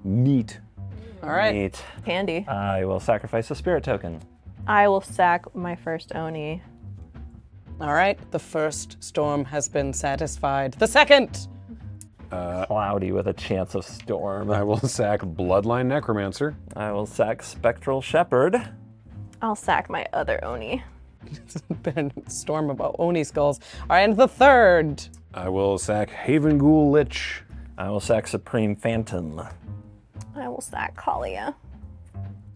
Neat. All right. Neat. Handy. I will sacrifice a spirit token. I will sack my first Oni. All right. The first storm has been satisfied. The second. Uh, Cloudy with a chance of storm. I will sack Bloodline Necromancer. I will sack Spectral Shepherd. I'll sack my other Oni. It's been a storm about Oni skulls. All right. And the third. I will sack Havengul Lich. I will sack Supreme Phantom. I will sack Kaalia.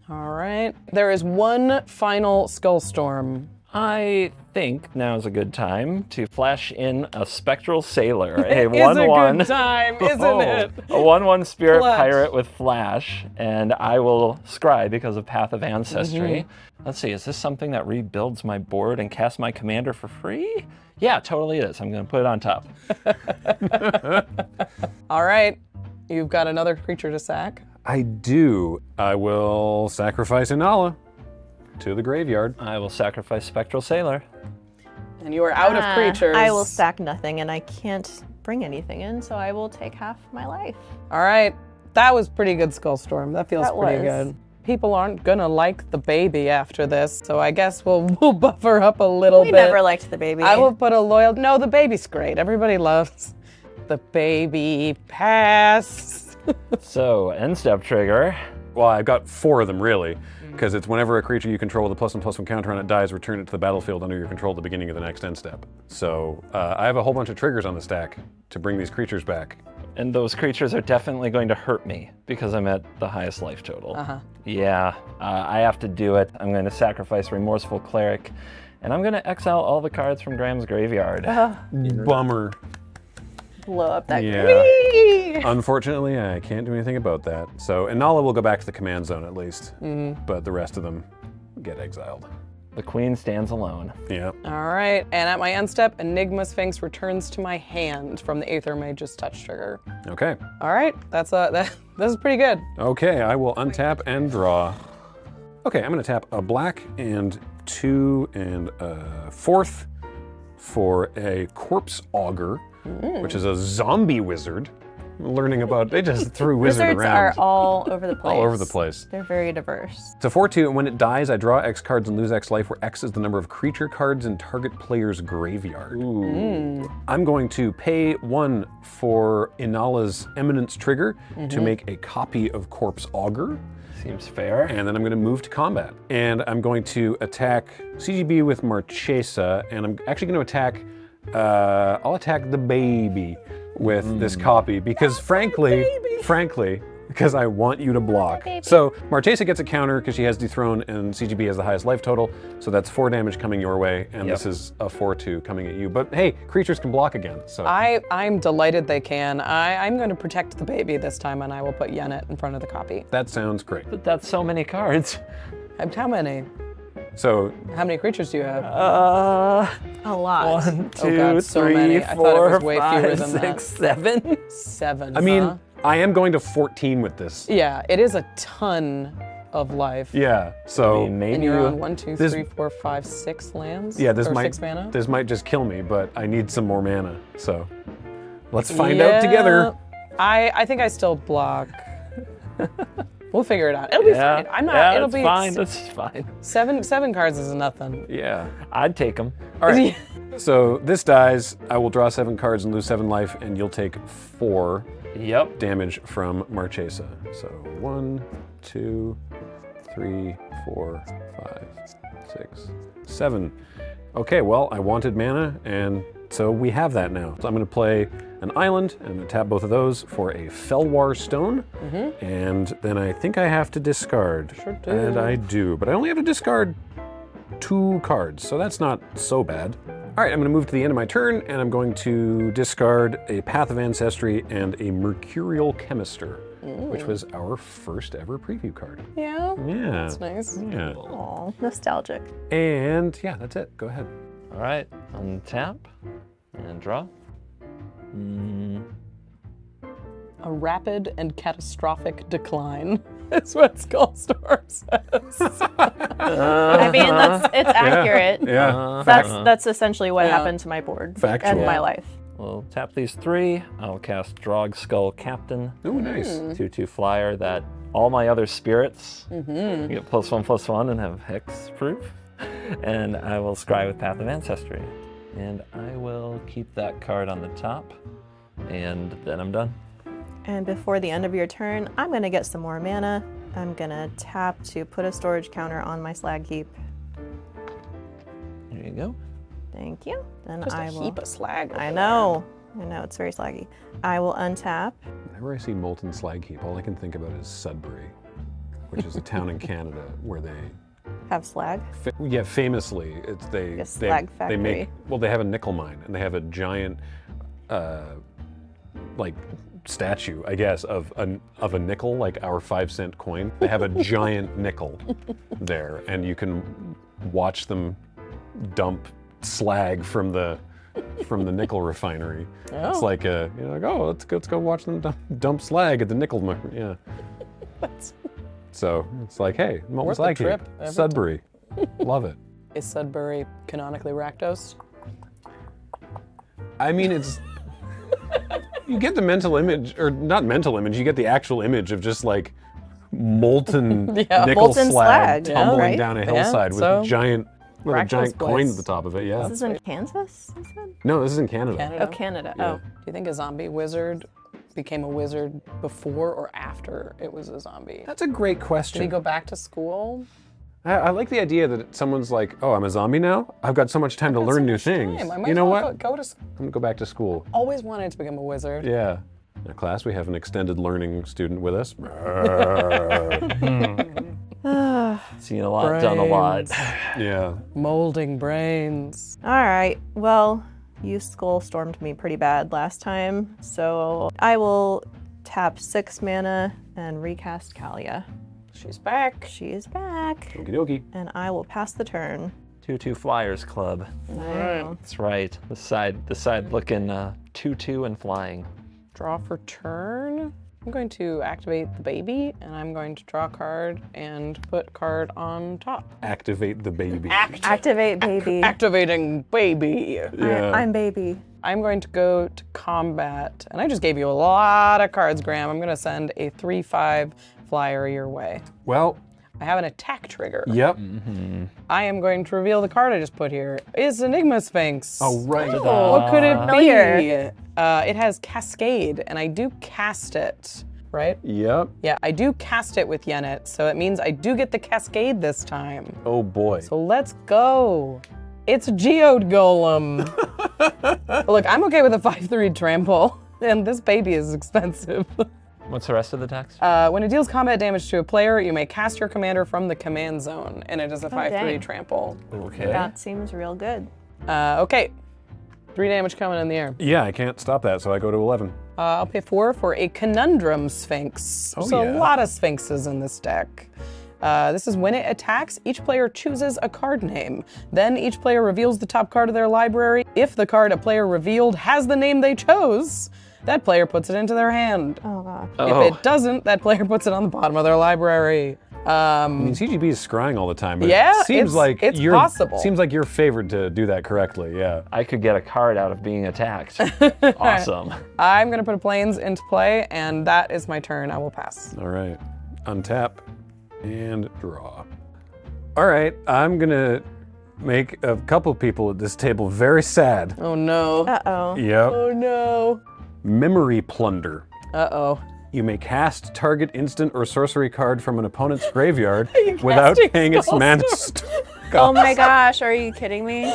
All right. There is one final skull storm. I think now is a good time to flash in a Spectral Sailor, <laughs> a It's a 1 1. good time, isn't <laughs> Oh. it? A 1 1 spirit Flash. pirate with flash, and I will scry because of Path of Ancestry. Mm-hmm. Let's see, is this something that rebuilds my board and casts my commander for free? Yeah, totally is. I'm going to put it on top. <laughs> All right. You've got another creature to sack. I do. I will sacrifice Inala to the graveyard. I will sacrifice Spectral Sailor. And you are out Ah, of creatures. I will sack nothing, and I can't bring anything in, so I will take half my life. All right. That was pretty good skull storm. That feels That pretty was. good. People aren't gonna like the baby after this, so I guess we'll <laughs> we'll buffer up a little We bit. never liked the baby. I will put a loyal. No, the baby's great. Everybody loves the baby. Pass. So, end step trigger. Well, I've got four of them really, because it's whenever a creature you control with a plus one plus one counter on it dies, return it to the battlefield under your control at the beginning of the next end step. So uh, I have a whole bunch of triggers on the stack to bring these creatures back. And those creatures are definitely going to hurt me because I'm at the highest life total. Uh-huh. Yeah, uh, I have to do it. I'm going to sacrifice Remorseful Cleric, and I'm going to exile all the cards from Graham's graveyard. Bummer. Blow up that. Yeah. Unfortunately, I can't do anything about that. So Inala will go back to the command zone at least, but the rest of them get exiled. The Queen stands alone. Yeah. All right. And at my end step, Enigma Sphinx returns to my hand from the Aethermage's touch trigger. Okay. All right. That's uh <laughs> that. This is pretty good. Okay, I will untap and draw. Okay, I'm going to tap a black and two and a fourth for a corpse augur, which mm. is a zombie wizard. Learning about they just threw <laughs> wizard Wizards around Wizards are all over the place. <laughs> all over the place. They're very diverse. It's a 4 2, and when it dies, I draw X cards and lose X life, where X is the number of creature cards in target player's graveyard. Mm. I'm going to pay one for Inala's Eminence trigger to mm-hmm. make a copy of Corpse Augur, Seems fair. and then I'm going to move to combat. And I'm going to attack CGB with Marchesa, and I'm actually going to attack. Uh, I'll attack the baby with this copy because, frankly, <laughs> frankly, because I want you to block. So Marchesa gets a counter because she has dethrone and CGB has the highest life total. So that's four damage coming your way, and Yep. this is a four-two coming at you. But hey, creatures can block again. So I, I'm delighted they can. I, I'm going to protect the baby this time, and I will put Yennett in front of the copy. that sounds great. But that's so many cards. Um, How many? So How many creatures do you have? Uh, A lot. one, Oh two, God, so three, many. I thought it was way fewer five, than that. seven. Seven. I mean, huh? I am going to 14 with this. yeah, it is a ton of life. Yeah. So I mean, maybe And you're on one, two, This- three, four, five, six lands. yeah, this or might six mana. this might just kill me, but I need some more mana. So let's find out together. Yeah, I, I think I still block. <laughs> we'll figure it out. It'll be fine. I'm not. yeah, it'll be fine. s- That's fine. seven. Seven cards is nothing. Yeah. I'd take them. All <laughs> right. so this dies. I will draw seven cards and lose seven life, and you'll take four Yep. damage from Marchesa. So one, two, three, four, five, six, seven. Okay, well, I wanted mana, and so we have that now. So I'm going to play an island, and I'm going to tap both of those for a Felwar Stone, mm-hmm. and then I think I have to discard. Sure do. And I do, but I only have to discard two cards, so that's not so bad. All right, I'm going to move to the end of my turn, and I'm going to discard a Path of Ancestry and a Mercurial Chemister, which was our first ever preview card. Yeah. Yeah. That's nice. Yeah. Aw, nostalgic. And yeah, that's it. Go ahead. All right. Untap and draw. Mm, A rapid and catastrophic decline. <laughs> Is what Skullstorm <laughs> says. <laughs> I mean, that's it's accurate. Yeah. That's uh-huh. Uh-huh. that's essentially what Yeah. happened to my board Factual. and my life. we'll tap these three. I'll cast Drogskol Captain. Oh, nice. Hmm. Two two flyer that all my other spirits mm-hmm. get plus one plus one and have hex proof. And I will scry with Path of Ancestry. And I will keep that card on the top. And then I'm done. And before the end of your turn, I'm gonna get some more mana. I'm gonna tap to put a storage counter on my slag heap. There you go. Thank you. Then Just a I will. heap of slag. I over know. I know it's very slaggy. I will untap. Whenever I see Molten Slagheap, all I can think about is Sudbury, which is a town in <laughs> Canada where they Have slag. Fa- yeah, famously, it's they A they, slag they make factory. well they have a nickel mine and they have a giant uh, like statue, I guess, of a of a nickel, like our five cent coin. They have a <laughs> giant nickel there, and you can watch them dump slag from the from the nickel refinery. It's Oh. like a you know, like, oh, let's go, let's go watch them dump, dump slag at the nickel mine. Yeah. <laughs> So it's like, hey, what was the slag trip every Sudbury, <laughs> love it. Is Sudbury canonically Rakdos? I mean, it's. you get the mental image, or not mental image, you get the actual image of just like molten <laughs> Yeah. nickel Molten slag, slag, yeah, tumbling right? down a Yeah, hillside with so- a giant with a Rakdos giant coin at the top of it. Yeah. This is in Kansas, you said? No, this is in Canada. Canada. Oh, Canada. Yeah. Oh. Do you think a zombie wizard became a wizard before or after it was a zombie? That's a great question. Did he question. go back to school? I, I like the idea that someone's like, "Oh, I'm a zombie now. I've got so much time to learn so new things." time. I might You know well what? Go, go to I'm gonna go back to school. always wanted to become a wizard. Yeah. In our class, we have an extended learning student with us. <laughs> Seen a lot, done a lot. yeah. Molding brains. All right. Well, you skull stormed me pretty bad last time, so I will tap six mana and recast Kaalia. She's back. She is back, Okie dokie. and I will pass the turn. Two two flyers club. Wow. That's right. The side the side looking uh, two two and flying. Draw for turn. I'm going to activate the baby, and I'm going to draw a card and put card on top. Activate the baby. Activate baby. Activating baby. Yeah. I, am baby. I'm going to go to combat, and I just gave you a lot of cards, Graham. I'm going to send a 3 5 flyer your way. well, I have an attack trigger. yep. I am going to reveal the card I just put here. It's Enigma Sphinx. Oh, right. What could it Familiar. be? Uh, it has Cascade, and I do cast it, right? Yep. Yeah, I do cast it with Yennett, so it means I do get the Cascade this time. Oh boy. So let's go. It's Geode Golem. <laughs> Look, I'm okay with a 5-3 trample, <laughs> and this baby is expensive. <laughs> What's the rest of the text? Uh, when it deals combat damage to a player, you may cast your commander from the command zone, and it is a 5 3 dang. trample. okay. That seems real good. Uh, okay. Three damage coming in the air. Yeah, I can't stop that, so I go to 11. Uh, I'll pay four for a Conundrum Sphinx. Oh, so yeah. a lot of Sphinxes in this deck. Uh, this is when it attacks, each player chooses a card name. Then each player reveals the top card of their library. If the card a player revealed has the name they chose, that player puts it into their hand. Oh god. Oh. If it doesn't, that player puts it on the bottom of their library. Um, I mean, CGB is scrying all the time, but Yeah, it seems it's- like it's you're possible. seems like you're favored to do that correctly. Yeah. I could get a card out of being attacked. <laughs> awesome. I'm gonna put a planes into play, and that is my turn. I will pass. All right. Untap and draw. All right, I'm gonna make a couple people at this table very sad. Oh no. Uh oh. Yep. Oh no. Memory plunder. Uh oh. You may cast target instant or sorcery card from an opponent's graveyard <laughs> without paying its mana Storm? st- Oh my gosh, are you kidding me?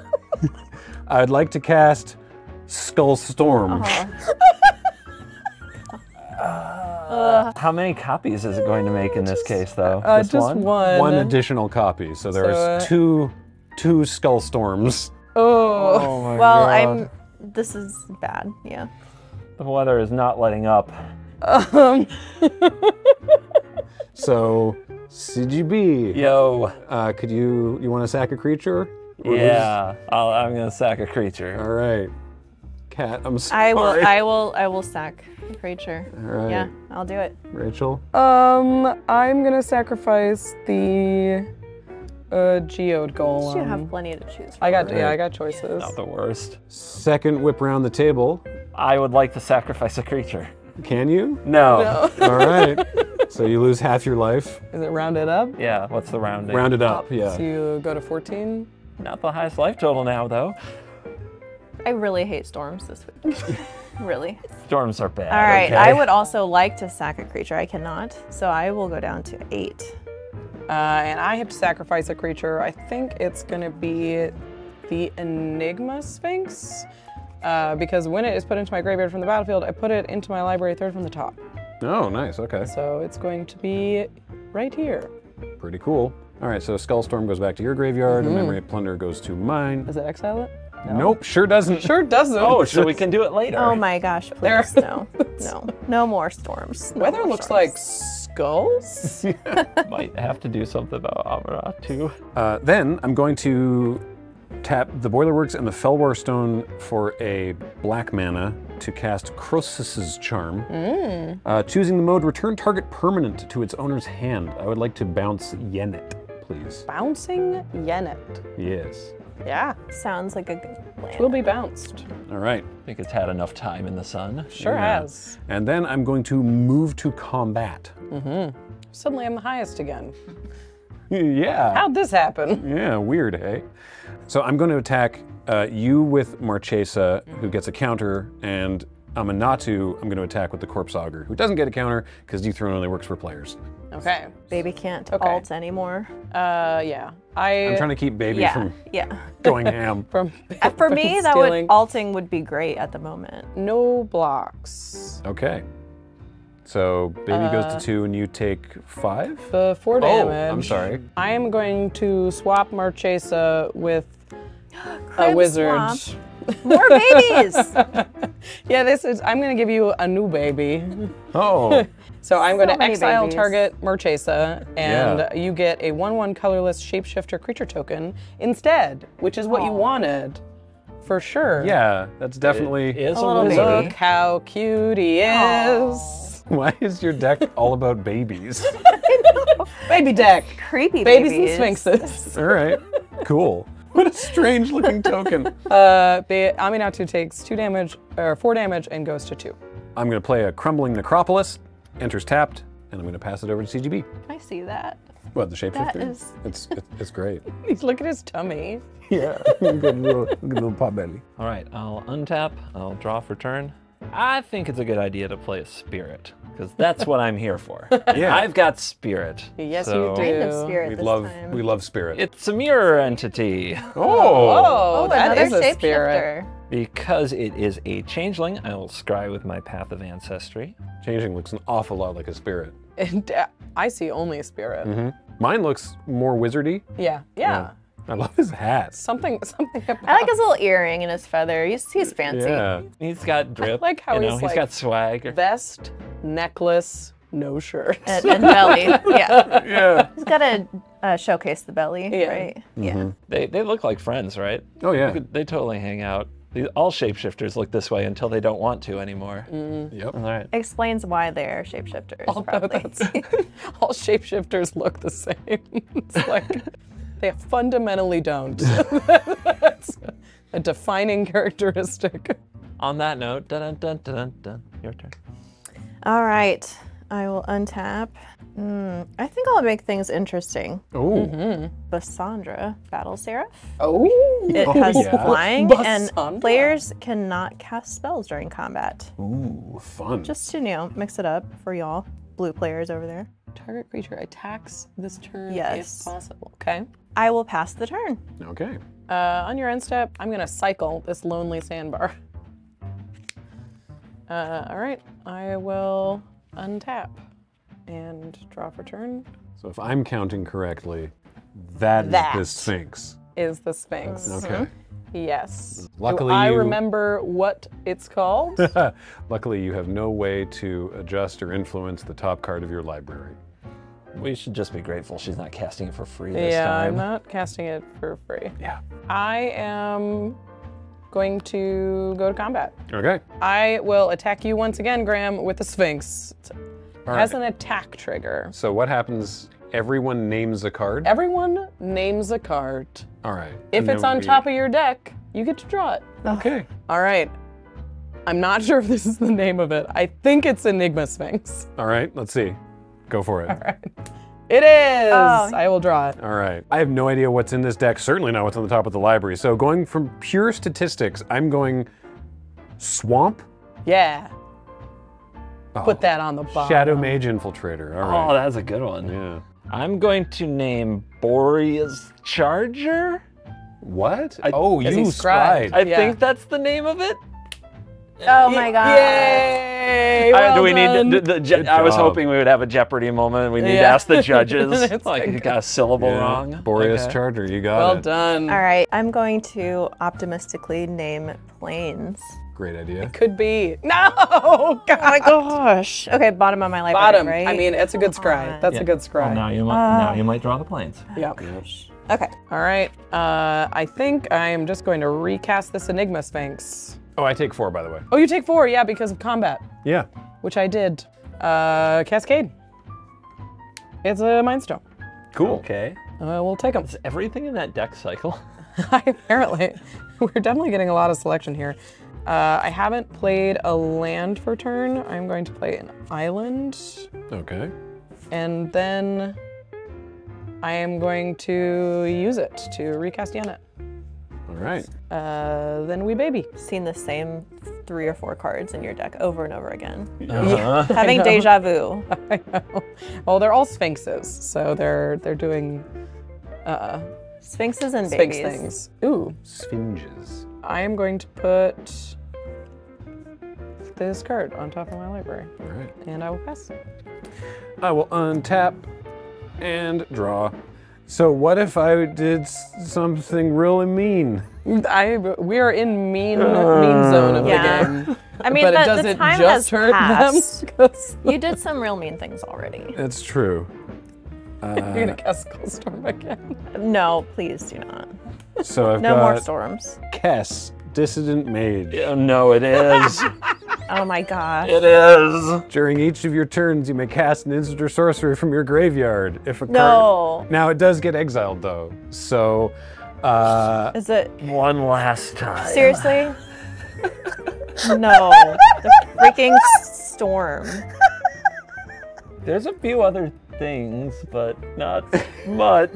<laughs> I'd like to cast Skullstorm. <laughs> How many copies is it going to make in this case, though? Uh, just one. One additional copy, so there's So, uh, two two Skullstorms. Oh. Oh my Well, God. I'm. This is bad. Yeah. The weather is not letting up. Um, <laughs> So CGB, Yo. uh, could you you want to sack a creature? Or lose- Yeah. I'll, I'm gonna sack a creature. All right. Kat, I'm sorry. I will. I will. I will sack a creature. All right. Yeah, I'll do it. Rachel. um, I'm gonna sacrifice the uh, geode golem. You have plenty to choose from. I got yeah, I got choices. Not the worst. Second whip around the table. I would like to sacrifice a creature. Can you? No. <laughs> All right. so you lose half your life. Is it rounded up? Yeah. What's the rounding? Round it up. Yeah. So you go to 14. Not the highest life total now, though. I really hate storms this week. <laughs> really. Storms are bad. All right. okay? I would also like to sack a creature. I cannot, so I will go down to eight. Uh, and I have to sacrifice a creature. I think it's gonna be the Enigma Sphinx. Uh, because when it is put into my graveyard from the battlefield, I put it into my library third from the top. Oh, nice. Okay. So it's going to be right here. Pretty cool. All right. So Skullstorm goes back to your graveyard, and Memory Plunder goes to mine. Does it exile it? Nope. Sure doesn't. Sure doesn't. Oh, so we can do it later. Oh my gosh, There- no, <laughs> no, no more storms. No Weather more looks storms. like skulls. <laughs> Might have to do something about Amara too. Uh, then I'm going to tap the Boilerworks and the Felwar Stone for a black mana to cast Crosis's Charm. Uh, choosing the mode Return Target Permanent to its owner's hand. I would like to bounce Yennett, please. Bouncing Yennett. Yes. Yeah, sounds like a good plan. will be bounced. All right. I think it's had enough time in the sun. Sure Yeah. has. And then I'm going to move to combat. Suddenly I'm the highest again. <laughs> yeah. How'd this happen? Yeah, weird, hey? So I'm going to attack uh, you with Marchesa, who gets a counter, and Aminatou, I'm going to attack with the Corpse Augur, who doesn't get a counter because Dethrone only works for players. Okay. Baby can't Okay. alt anymore. Uh, yeah. I I'm trying to keep Baby Yeah, from yeah. <laughs> going ham. <laughs> from Uh, For <laughs> me, that would alting would be great at the moment. no blocks. Okay. So Baby goes to two, and you take five? The four Oh, damage. I'm sorry. I am going to swap Marchesa with <gasps> a wizard. swap. More babies. <laughs> Yeah, this is. I'm going to give you a new baby. Oh, <laughs> So I'm going to many exile babies. target Marchesa, and Yeah. you get a 1 1 colorless shapeshifter creature token instead, which is what you oh. wanted. For sure. yeah, that's definitely. Is A a, little baby. Look how cute he is. Why is your deck all about babies? <laughs> Baby deck. Creepy Babies babies. and sphinxes. All right, cool. <laughs> What a strange looking token. <laughs> Uh, the Aminatou takes two damage, or four damage, and goes to two. I'm going to play a Crumbling Necropolis, enters tapped, and I'm going to pass it over to CGB. I see that. What, the shapeshifter? That is- It's, it's, it's great. <laughs> He's look at his tummy. Yeah, good little, good little pot belly. All right, I'll untap. I'll draw for turn. I think it's a good idea to play a spirit because that's what I'm here for. <laughs> Yeah. I've got spirit. Yes, you so do. Kind of spirit We this love, time. we love spirit. It's a mirror entity. oh, Oh, that another is a spirit. Because it is a changeling, I will scry with my path of ancestry. Changing looks an awful lot like a spirit. And <laughs> I see only a spirit. Mm-hmm. Mine looks more wizardy. Yeah, yeah. I love his hat. Something, <laughs> something about. I like his little earring and his feather. He's, he's fancy. Yeah. He's got drip. <laughs> like how you know, he's he's like- got swag. vest, necklace, no shirt. And, and belly. <laughs> Yeah. Yeah. He's got to uh, showcase the belly, Yeah. right? Yeah. They, they look like friends, right? Oh yeah. They totally hang out. These, all shapeshifters look this way until they don't want to anymore. Yep. All right. Explains why they're shapeshifters. Although probably. all shapeshifters look the same. It's like they fundamentally don't. <laughs> <laughs> that's a defining characteristic. On that note, dun dun dun dun dun. dun. Your turn. All right. I will untap. Mm, I think I'll make things interesting. Oh. Bassandra, Battle Seraph. Oh, It has yeah. flying, and Bassandra. players cannot cast spells during combat. Ooh, fun. Just to, you know, mix it up for y'all blue players over there. Target creature attacks this turn Yes. if possible. Okay. I will pass the turn. okay. Uh, on your end step, I'm gonna cycle this lonely sandbar. Uh, all right, I will untap and draw for turn. So if I'm counting correctly, that is the Sphinx. Is the Sphinx? Okay. Yes. Luckily Do I you- remember what it's called? <laughs> Luckily, you have no way to adjust or influence the top card of your library. We should just be grateful she's not casting it for free this yeah, time. I'm not casting it for free. Yeah. I am going to go to combat. Okay. I will attack you once again, Graham, with the Sphinx. It All has right. an attack trigger. So what happens? Everyone names a card. Everyone names a card. All right. If it's on top of your deck, you get to draw it. Okay. All right. I'm not <laughs> sure if this is the name of it. I think it's Enigma Sphinx. All right. Let's see. Go for it. All right. It is. Oh. I will draw it. All right. I have no idea what's in this deck. Certainly not what's on the top of the library. So going from pure statistics, I'm going swamp. Yeah. Oh, Put that on the bottom. Shadow Mage Infiltrator. All Oh, that's a good one. yeah. I'm going to name Boreas Charger. What? I- oh, you he scribed? I Yeah. think that's the name of it. Oh my god. Yay! Uh, well do we done. need the, the, je- I was hoping we would have a Jeopardy moment. We need to ask the judges. <laughs> It's like like- you got a syllable Yeah. wrong. Boreas Okay. Charger. You got Well it. Well done. All right. I'm going to optimistically name plains. Great idea. Could be. No! <laughs> God. Oh my gosh. Okay, bottom of my library, Bottom. right? I mean, it's a good scry. on. That's Yeah. a good Well, scry. now you might now you might draw the plains. yeah. okay. All right. Uh, I think I am just going to recast this Enigma Sphinx. Oh, I take four, by the way. Oh, you take four, yeah, because of combat, Yeah. which I did. Uh, Cascade. It's a Mind Stone. Cool. Okay. Uh, we'll take them. Is everything in that deck cycle? <laughs> Apparently, <laughs> we're definitely getting a lot of selection here. Uh, I haven't played a land for turn. I'm going to play an island, Okay. and then I am going to use it to recast Yennett. All right. Uh, then we baby. Seen the same three or four cards in your deck over and over again. Uh-huh. <laughs> Having <laughs> know. deja vu. <laughs> I know. Well, they're all sphinxes, so they're they're doing uh, Sphinxes and sphinx things. Ooh, Sphinges. I am going to put this card on top of my library, All right. and I will pass. I will untap and draw. So what if I did something really mean? I we are in mean uh, mean zone of Yeah. the game. <laughs> I mean, but the, it doesn't time just has hurt passed. them. 'cause <laughs> You did some real mean things already. That's true. You're gonna cast Skullstorm again. No, please do not. So I've No more got storms. Kess, Dissident Mage. Oh, no, it is. <laughs> Oh my gosh. it is. During each of your turns, you may cast an instant or sorcery from your graveyard. If a card. No. Now it does get exiled though. So, uh, Is it One last time. seriously? <laughs> no. The freaking storm. There's a few other things, but not much.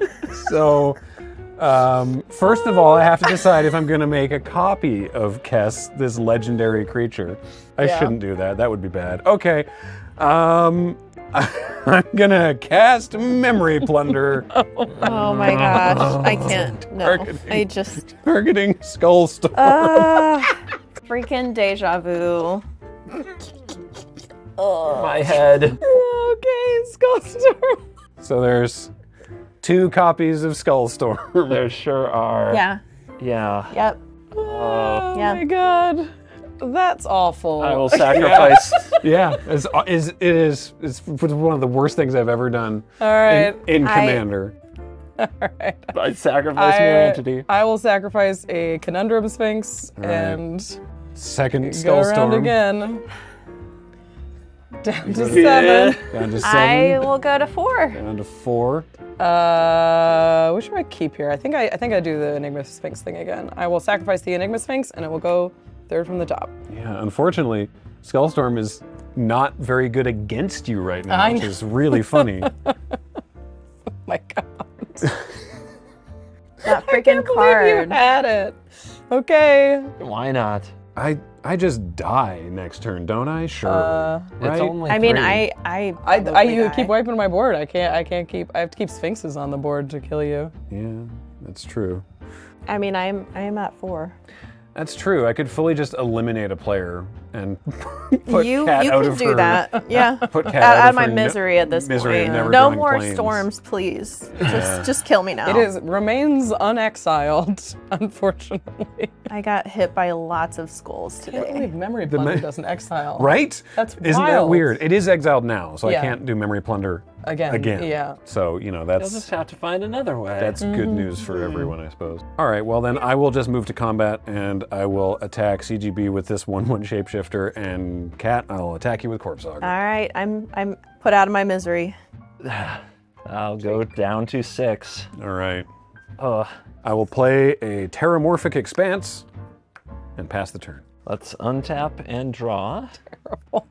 <laughs> so. Um, first of all, I have to decide if I'm going to make a copy of Kess, this legendary creature. I Yeah. shouldn't do that. That would be bad. Okay. Um, <laughs> I'm gonna cast Memory Plunder, <laughs> Oh my gosh, I can't. No, Targeting. I just targeting Skullstorm. uh, freaking deja vu. Oh. My head. okay, Skullstorm. so there's two copies of Skullstorm. There sure are. Yeah. Yeah. Yep. Oh Yeah. my god. That's awful. I will sacrifice. <laughs> yeah, it's, uh, it's, it is. It's one of the worst things I've ever done All right. in, in I- Commander. <laughs> All right. I sacrifice your I, entity. I will sacrifice a conundrum sphinx right. and Second go around Skullstorm. again. Down to seven. Down to seven. I will go to four. Down to four. Uh, what should I keep here? I think I, I think I do the Enigma Sphinx thing again. I will sacrifice the Enigma Sphinx and it will go third from the top. Yeah, unfortunately, Skullstorm is not very good against you right now, I which know. is really funny. <laughs> my god. That freaking <laughs> I Can't believe you had it. Okay. Why not? I I just die next turn, don't I? Sure. Uh, right? It's only I mean, three. I, I, I, I you die. keep wiping my board. I can't I can't keep I have to keep sphinxes on the board to kill you. yeah, that's true. I mean, I'm, I am at four. That's true. I could fully just eliminate a player and <laughs> put you, Kat you out can of do her- that. <laughs> Yeah. Put Kat out, out, out of of my her no- misery at this misery point. never no more planes. storms, please. <laughs> Just, just kill me now. It is remains unexiled, unfortunately. I got hit by lots of skulls I can't today. believe memory plunder me- doesn't exile. Right? That's Isn't that weird? It is exiled now, so Yeah. I can't do memory plunder Again. again. Yeah. So you know You'll that's just have to find another way. That's good mm-hmm. news for mm-hmm. everyone, I suppose. All right, well then I will just move to combat and I will attack CGB with this one-one <laughs> shapeshifter and Kat. I'll attack you with Corpse Augur. All right, I'm, I'm put out of my misery. <sighs> I'll go down to six. All right, Ugh. I will play a Terramorphic Expanse and pass the turn. Let's untap and draw. <laughs>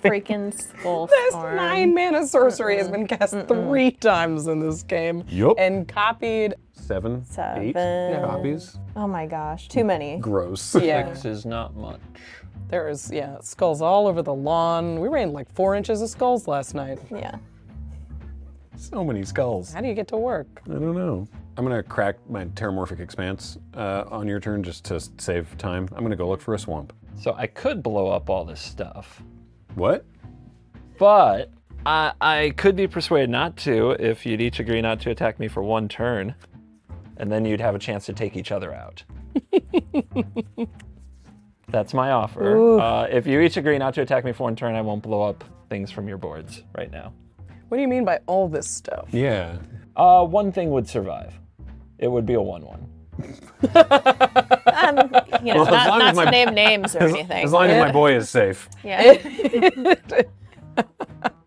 Freaking skull <laughs> This storm. nine mana sorcery has been cast three times in this game. Yup. And copied. Seven, eight Seven. copies. Oh my gosh, too many. Gross. Yeah. <laughs> Six is not much. There is, yeah, skulls all over the lawn. We ran like four inches of skulls last night. Yeah. so many skulls. How do you get to work? I don't know. I'm gonna crack my Terramorphic Expanse uh, on your turn just to save time. I'm gonna go look for a swamp. So I could blow up all this stuff, What? but I, I could be persuaded not to if you'd each agree not to attack me for one turn, and then you'd have a chance to take each other out. <laughs> That's my offer. Uh, if you each agree not to attack me for one turn, I won't blow up things from your boards right now. What do you mean by all this stuff? Yeah. Uh, one thing would survive. It would be a one-one. Um, you know, as not, not as my- to name names or anything. As long as my <laughs> boy is safe. yeah. <laughs>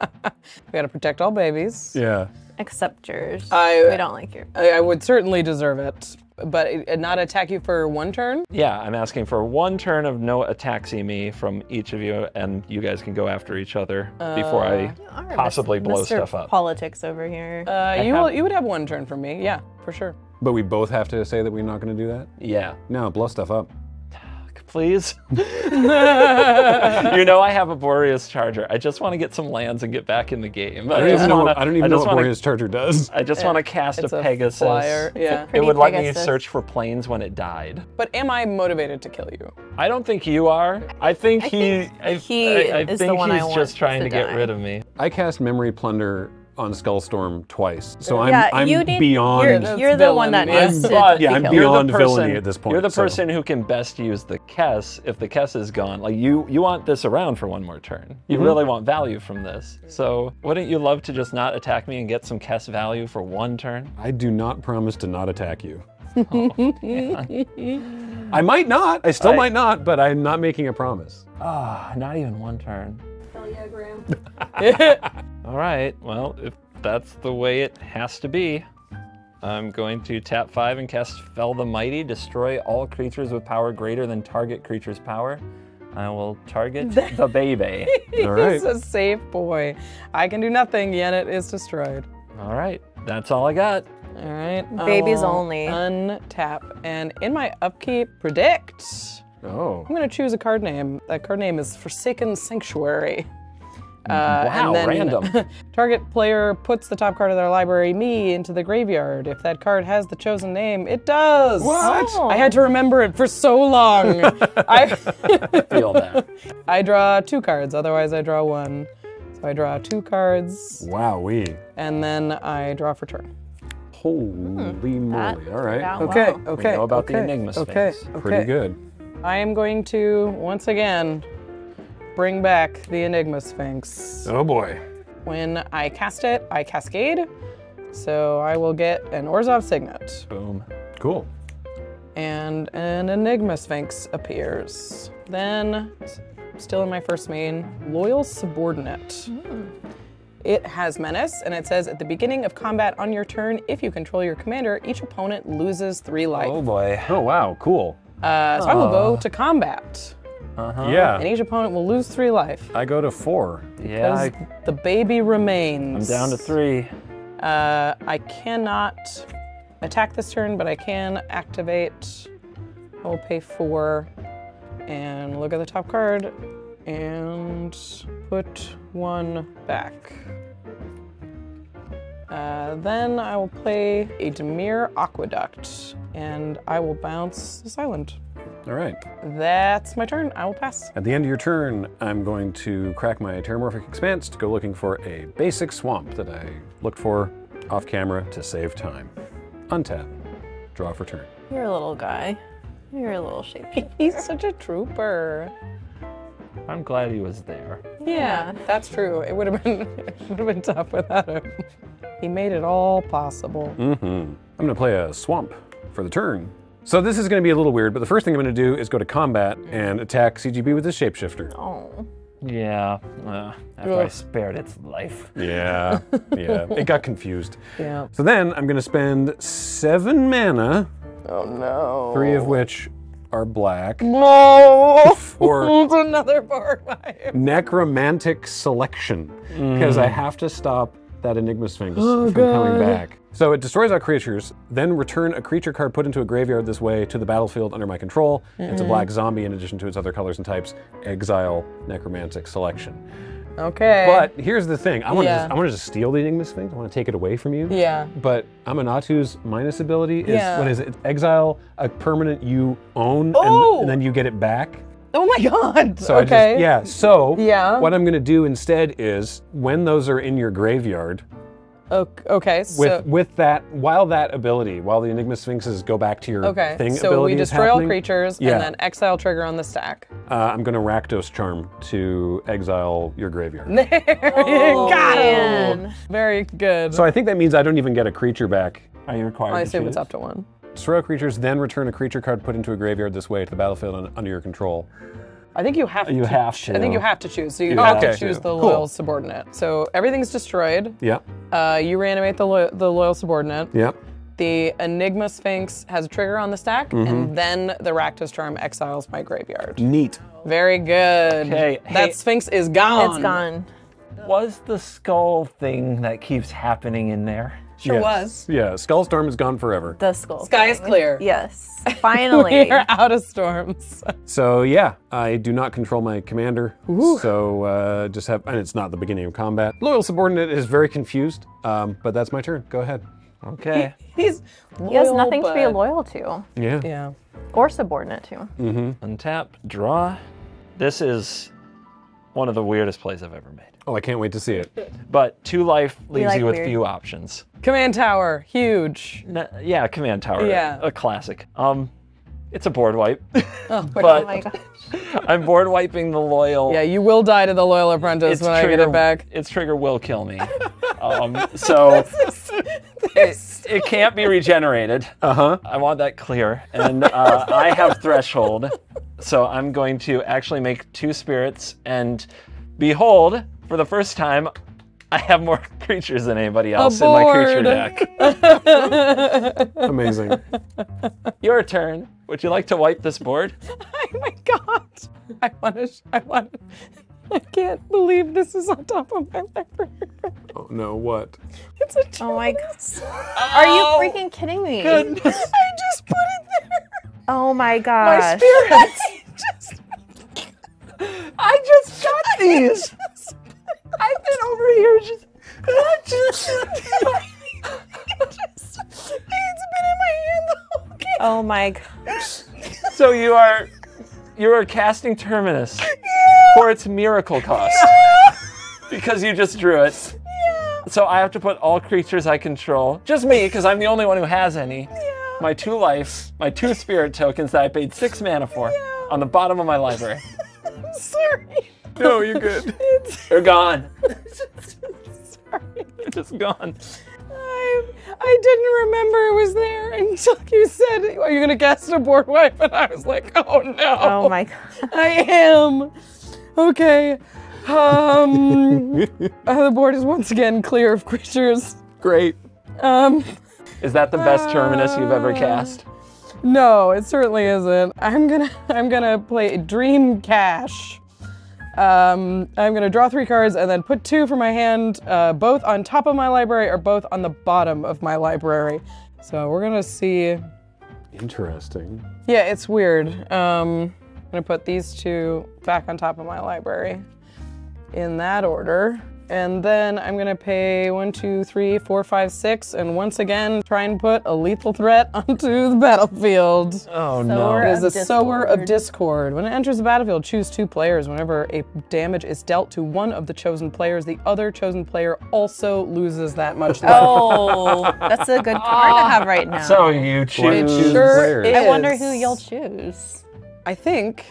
<laughs> We gotta protect all babies. Yeah. Except yours. I- we don't like your. I, I would certainly deserve it, but it, not attack you for one turn. Yeah, I'm asking for one turn of no attacksy me from each of you, and you guys can go after each other before I All right, possibly blow Mr. stuff up. Politics over here. Uh, you have- will, you would have one turn from me. Yeah, for sure. But we both have to say that we're not going to do that? yeah, No, blow stuff up. Please. <laughs> you know I have a Boreas Charger. I just want to get some lands and get back in the game. I don't just even know, wanna- I don't even know just what wanna- Boreas Charger does. I just want to cast It's a a Pegasus. flyer. Yeah. It Pretty would let me search for plains when it died. But am I motivated to kill you? I don't think you are. I think I he. think he I, I is the think one I he's want just trying to to, get die. rid of me. I cast Memory Plunder on Skullstorm twice, so I'm, yeah, I'm you need, beyond. You're, you're the one that villain, needs yeah. to But- be Yeah, I'm killed. Beyond person- villainy at this point, You're the so- person who can best use the Kess if the Kess is gone. Like you, you want this around for one more turn. You really want value from this. So wouldn't you love to just not attack me and get some Kess value for one turn? I do not promise to not attack you. <laughs> I might not. I still I- might not, but I'm not making a promise. Ah, not even one turn. <laughs> <laughs> All right. Well, if that's the way it has to be, I'm going to tap five and cast Fell the Mighty. Destroy all creatures with power greater than target creature's power. I will target <laughs> the baby. All right. He's a safe boy. I can do nothing, yet it is destroyed. All right. That's all I got. All right. Babies will only. Untap. And in my upkeep, predict. Oh. I'm going to choose a card name. That card name is Forsaken Sanctuary. Uh, Wow, and then random. <laughs> target player puts the top card of their library, me, into the graveyard. If that card has the chosen name, it does. What? Oh. I had to remember it for so long. <laughs> I Feel that. <laughs> I draw two cards, otherwise I draw one. So I draw two cards, Wow, we. and then I draw for turn. Holy moly. All right. out Okay, well. okay. know about the okay, Enigma Okay, Sphinx. okay. Pretty good. I am going to once again bring back the Enigma Sphinx. Oh boy. When I cast it, I cascade. So I will get an Orzhov Signet, Boom. Cool. and an Enigma Sphinx appears. Then, still in my first main, Loyal Subordinate. It has Menace, and it says at the beginning of combat on your turn, if you control your commander, each opponent loses three life. Oh boy. Oh wow, cool. Uh, so I will go to combat, Uh-huh. Yeah. and each opponent will lose three life. I go to four. Yeah, I, the baby remains. I'm down to three. Uh, I cannot attack this turn, but I can activate. I will pay four and look at the top card and put one back. Uh, then I will play a Dimir Aqueduct and I will bounce this island. All right. That's my turn. I will pass. At the end of your turn, I'm going to crack my Terramorphic Expanse to go looking for a basic swamp that I looked for off camera to save time. Untap. Draw for turn. You're a little guy. You're a little shapeshifter. <laughs> He's such a trooper. I'm glad he was there. Yeah, that's true. It would have been <laughs> it would have been tough without him. He made it all possible. Mm-hmm. I'm going to play a swamp for the turn. So this is going to be a little weird, but the first thing I'm going to do is go to combat and attack CGB with his shapeshifter. Oh. Yeah. Uh, after I spared its life. Yeah, <laughs> yeah. It got confused. Yeah. So then I'm going to spend seven mana, Oh no. three of which are black, No. <laughs> for <laughs> it's another bar five. <laughs> necromantic selection because I mm. have to stop that Enigma Sphinx Oh, from coming back. So it destroys all creatures, then return a creature card put into a graveyard this way to the battlefield under my control. It's a black zombie in addition to its other colors and types. Exile necromantic selection. Okay. But here's the thing: I want to Yeah. I want to just steal the Enigma Sphinx. I want to take it away from you. Yeah. But Aminatou's minus ability is Yeah. what is it? It's exile a permanent you own, Oh! and, and then you get it back. Oh my god. So okay. I just, yeah. So Yeah. what I'm going to do instead is when those are in your graveyard, O- Okay. with So with that while that ability, while the Enigma Sphinxes go back to your okay. thing So ability we is destroy all happening, creatures Yeah. and then exile trigger on the stack. Uh, I'm going to Rakdos Charm to exile your graveyard. There <laughs> you got him. Man. Very good. So I think that means I don't even get a creature back. Are you required I to assume it's up to one. Destroy creatures, then return a creature card put into a graveyard this way to the battlefield un- under your control. I think you have You to. have ch- I think you have to choose. So you You have have to to. choose the Cool. loyal subordinate. So everything's destroyed. Yep. Uh, you reanimate the, lo- the loyal subordinate. Yep. The Enigma Sphinx has a trigger on the stack, Mm-hmm. and then the Rakdos Charm exiles my graveyard. Neat. Very good. Okay, That hey- Sphinx is gone. It's gone. Was the skull thing that keeps happening in there? Sure Yes. was. Yeah, Skullstorm is gone forever. The skull. Sky is clear. Yes. <laughs> Finally. We're out of storms. <laughs> So yeah, I do not control my commander. So uh, just have, and it's not the beginning of combat. Loyal subordinate is very confused, um, but that's my turn. Go ahead. Okay. He's he has loyal, nothing to be loyal to Yeah. Yeah. or subordinate to. Mm-hmm. Untap, draw. This is one of the weirdest plays I've ever made. Oh, I can't wait to see it. <laughs> But two life leaves like you with weird. few options. Command tower, huge. N- yeah, command tower. Yeah. A classic. Um, it's a board wipe. <laughs> Oh, <laughs> but Oh my gosh. I'm board wiping the loyal. Yeah, you will die to the loyal apprentice when I get it back. Its trigger will kill me. um, so it, it can't be regenerated. Uh huh. I want that clear. And uh, I have threshold. So I'm going to actually make two spirits. And behold, for the first time, I have more <laughs> creatures than anybody else in my creature deck. <laughs> Amazing. Your turn. Would you like to wipe this board? <laughs> Oh my god. I want to. I want. to. I can't believe this is on top of my library. oh no, what? It's a. Oh my gosh. Are you freaking kidding me? I just put it there. Oh my god. My gosh. spirit. just. I just got these. I've been just. just It's been in my hand the whole game. Oh my gosh. so you are, you are casting Terminus for its miracle cost because you just drew it. So I have to put all creatures I control, just me, because I'm the only one who has any. My two life, my two spirit tokens that I paid six mana for, on the bottom of my library. <laughs> I'm Sorry. No, you're good. They're gone. Sorry. They're just gone. I, I didn't remember it was there until you said, Are you going to cast a board wipe? And I was like, Oh no. Oh my god. I am. Okay. Um, <laughs> uh, the board is once again clear of creatures. Great. Um, Is that the best Terminus you've ever cast? no, it certainly isn't. I'm gonna, I'm gonna play Dream Cache. Um, I'm gonna draw three cards and then put two from my hand, uh, both on top of my library or both on the bottom of my library. So we're gonna see. Interesting. Yeah, it's weird. Um, I'm gonna put these two back on top of my library in that order. And then I'm gonna pay one, two, three, four, five, six, and once again try and put a lethal threat <laughs> onto the battlefield. Oh Sower no. It is a of sower of discord. discord. When it enters the battlefield, choose two players. Whenever a damage is dealt to one of the chosen players, the other chosen player also loses that much <laughs> life. Oh, that's a good card to ah. have right now. So you It choose. choose sure players. is. I wonder who you'll choose. I think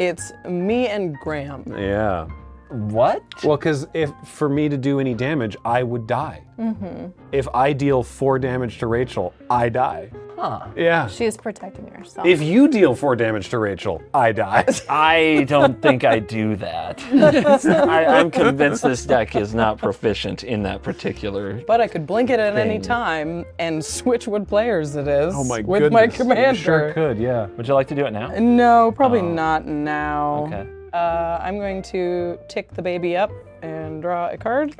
it's me and Graham. Yeah. What? Well, because if for me to do any damage, I would die. Mm-hmm. If I deal four damage to Rachel, I die. Huh. Yeah. She is protecting herself. If you deal four damage to Rachel, I die. <laughs> I don't think I do that. <laughs> I, I'm convinced this deck is not proficient in that particular. But I could blink it at any time and switch what players it is Oh my with goodness. my You commander. sure could, yeah. Would you like to do it now? No, probably not now. Okay. Uh, I'm going to tick the baby up and draw a card.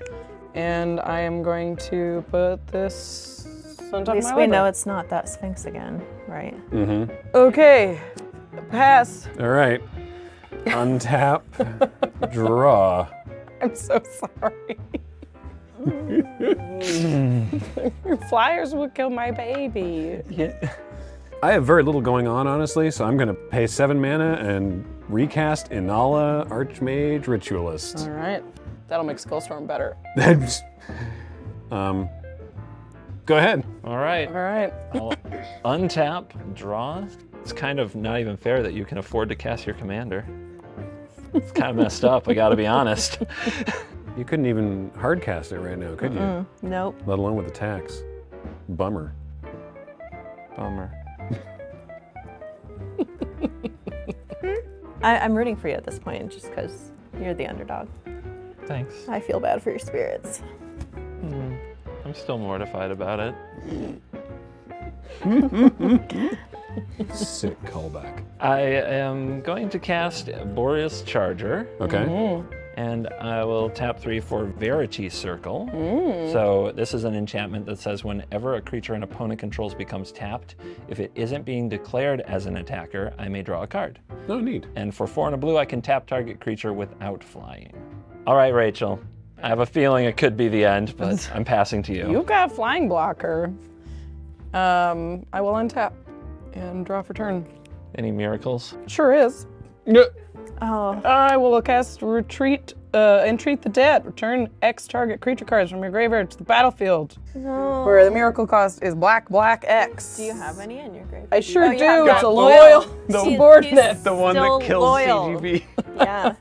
And I am going to put this on top At of least my we know it's not that Sphinx again, right? Okay, pass. All right. <laughs> Untap, draw. <laughs> I'm so sorry. <laughs> Flyers will kill my baby. Yeah. I have very little going on, honestly, so I'm going to pay seven mana and recast Inala Archmage Ritualist. All right, that'll make Skullstorm better. <laughs> um, go ahead. All right. All right. I'll untap, draw. It's kind of not even fair that you can afford to cast your commander. It's kind of messed up, I gotta be honest. <laughs> You couldn't even hardcast it right now, could you? Nope. Let alone with attacks. Bummer. Bummer. <laughs> I, I'm rooting for you at this point just because you're the underdog. Thanks. I feel bad for your spirits. Hmm, I'm still mortified about it. Sick callback. I am going to cast Boreas Charger, Okay. Mm-hmm. And I will tap three for Verity Circle. So this is an enchantment that says whenever a creature an opponent controls becomes tapped, if it isn't being declared as an attacker, I may draw a card. No need. And for four and a blue, I can tap target creature without flying. All right, Rachel. I have a feeling it could be the end, but <laughs> I'm passing to you. You've got a flying blocker. Um, I will untap and draw for turn. Any miracles? Sure is. Oh, I will cast retreat, uh, entreat the dead. Return X target creature cards from your graveyard to the battlefield, no. where the miracle cost is black, black X. Do you have any in your graveyard? I sure Oh, do. yeah, it's a loyal The- subordinate. The one still that kills loyal. CGB. <laughs> Yeah.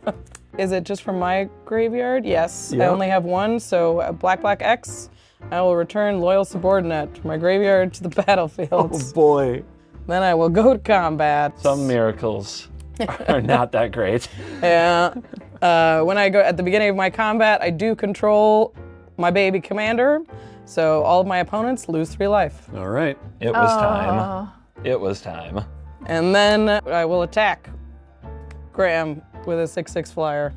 Is it just from my graveyard? Yes. I only have one, so uh, black, black X. I will return loyal subordinate from my graveyard to the <laughs> battlefield. Oh boy. Then I will go to combat. Some miracles <laughs> are not that great. Yeah. Uh, when I go at the beginning of my combat, I do control my baby commander, so all of my opponents lose three life. All right. It was Oh. time. It was time. And then I will attack Graham with a 6 6 flyer.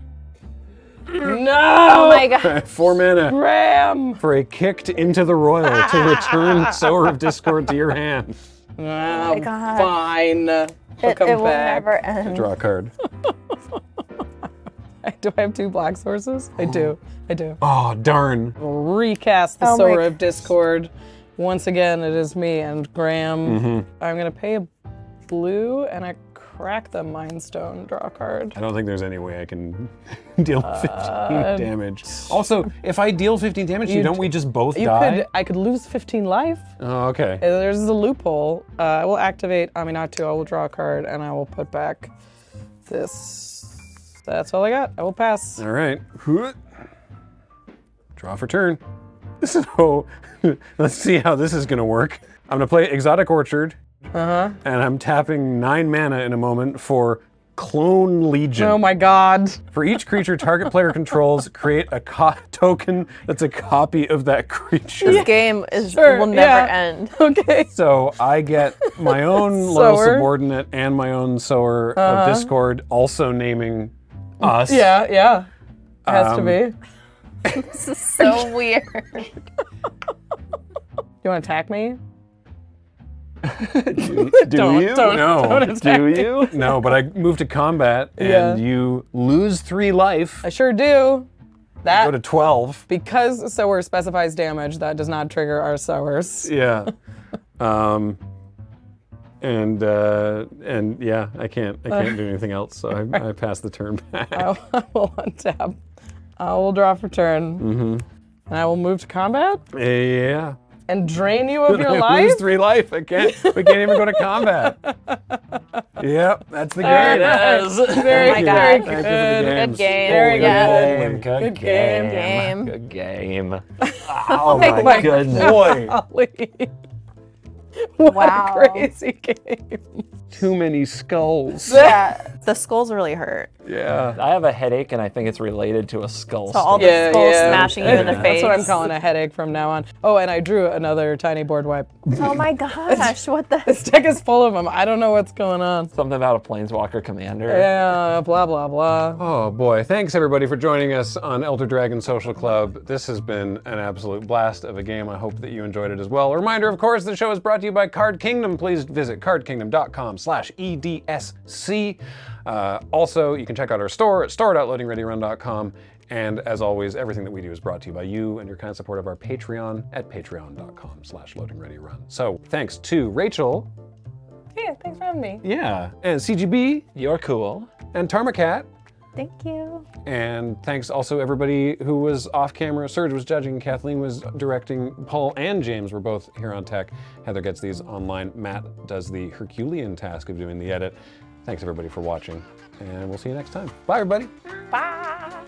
No! Oh my god. Four mana Graham! for a kicked Into the Roil to return <laughs> Sower of Discord to your hand. Oh my God. Fine. It, come it will never end. Draw a card. <laughs> I do I have two black sources? I do. <gasps> I do. Oh, darn. Recast the Oh of Discord. Once again, it is me and Graham. Mm-hmm. I'm gonna pay a blue and I crack the Mind Stone. Draw card. I don't think there's any way I can <laughs> deal 15 damage. Also, if I deal 15 damage, you Uh, don't we just both You die? could. I could lose 15 life. Oh, okay. Uh, There's a loophole. Uh, I will activate Aminatou. I will draw a card and I will put back this. That's all I got. I will pass. All right. <laughs> Draw for turn. <laughs> So, let's see how this is going to work. I'm going to play Exotic Orchard. Uh-huh. And I'm tapping nine mana in a moment for Clone Legion. Oh my god. For each creature target player controls, create a co- <laughs> token that's a copy of that creature. This game is Sure, will never yeah. end. <laughs> Okay. So I get my own <laughs> loyal Sower. subordinate and my own sower of Discord, also naming us. Yeah, yeah. It Has Um, to be. This is so weird. You want to attack me? Do <laughs> Don't- you? don't- no. don't Do you? No, but I move to combat and Yeah. you lose three life. I sure do. That Go to 12. because sower specifies damage, that does not trigger our sowers. Yeah. um, and uh, and yeah, I can't I can't do <laughs> anything else, so I, I pass the turn <laughs> back. I will- I will untap. I will draw for turn. Mm-hmm. And I will move to combat Yeah. And drain you of <laughs> your I life. lose three life. I can't. We can't even go to combat. <laughs> yep, that's the game. There it is. Very, Oh my very God. Thank you for the good. games. Good game. Very yeah. good. Good, Good game. Game. Good game. <laughs> Oh, oh my, my goodness. Boy, Golly. <laughs> What Wow. a crazy game. too many skulls. Yeah. <laughs> The skulls really hurt. Yeah. I have a headache and I think it's related to a skull. So all the Yeah, skulls yeah. smashing you in the <laughs> That's face. what I'm calling a headache from now on. Oh, and I drew another tiny board wipe. Oh my gosh, what the? This deck is full of them. I don't know what's going on. Something about a planeswalker commander. Yeah, blah, blah, blah. Oh boy, thanks everybody for joining us on Elder Dragon Social Club. This has been an absolute blast of a game. I hope that you enjoyed it as well. A reminder, of course, the show is brought to you by Card Kingdom. Please visit cardkingdom.com slash EDSC. Uh, also, you can check out our store at store.loadingreadyrun.com. And as always, everything that we do is brought to you by you and your kind support of our Patreon at patreon.com slash loadingreadyrun. So thanks to Rachel, Yeah, thanks for having me. yeah, and CGB, You're cool. and Tarmokat. Thank you. And thanks also everybody who was off camera. Serge was judging, Kathleen was directing, Paul and James were both here on tech. Heather gets these online. Matt does the Herculean task of doing the edit. Thanks everybody for watching, and we'll see you next time. Bye everybody. Bye.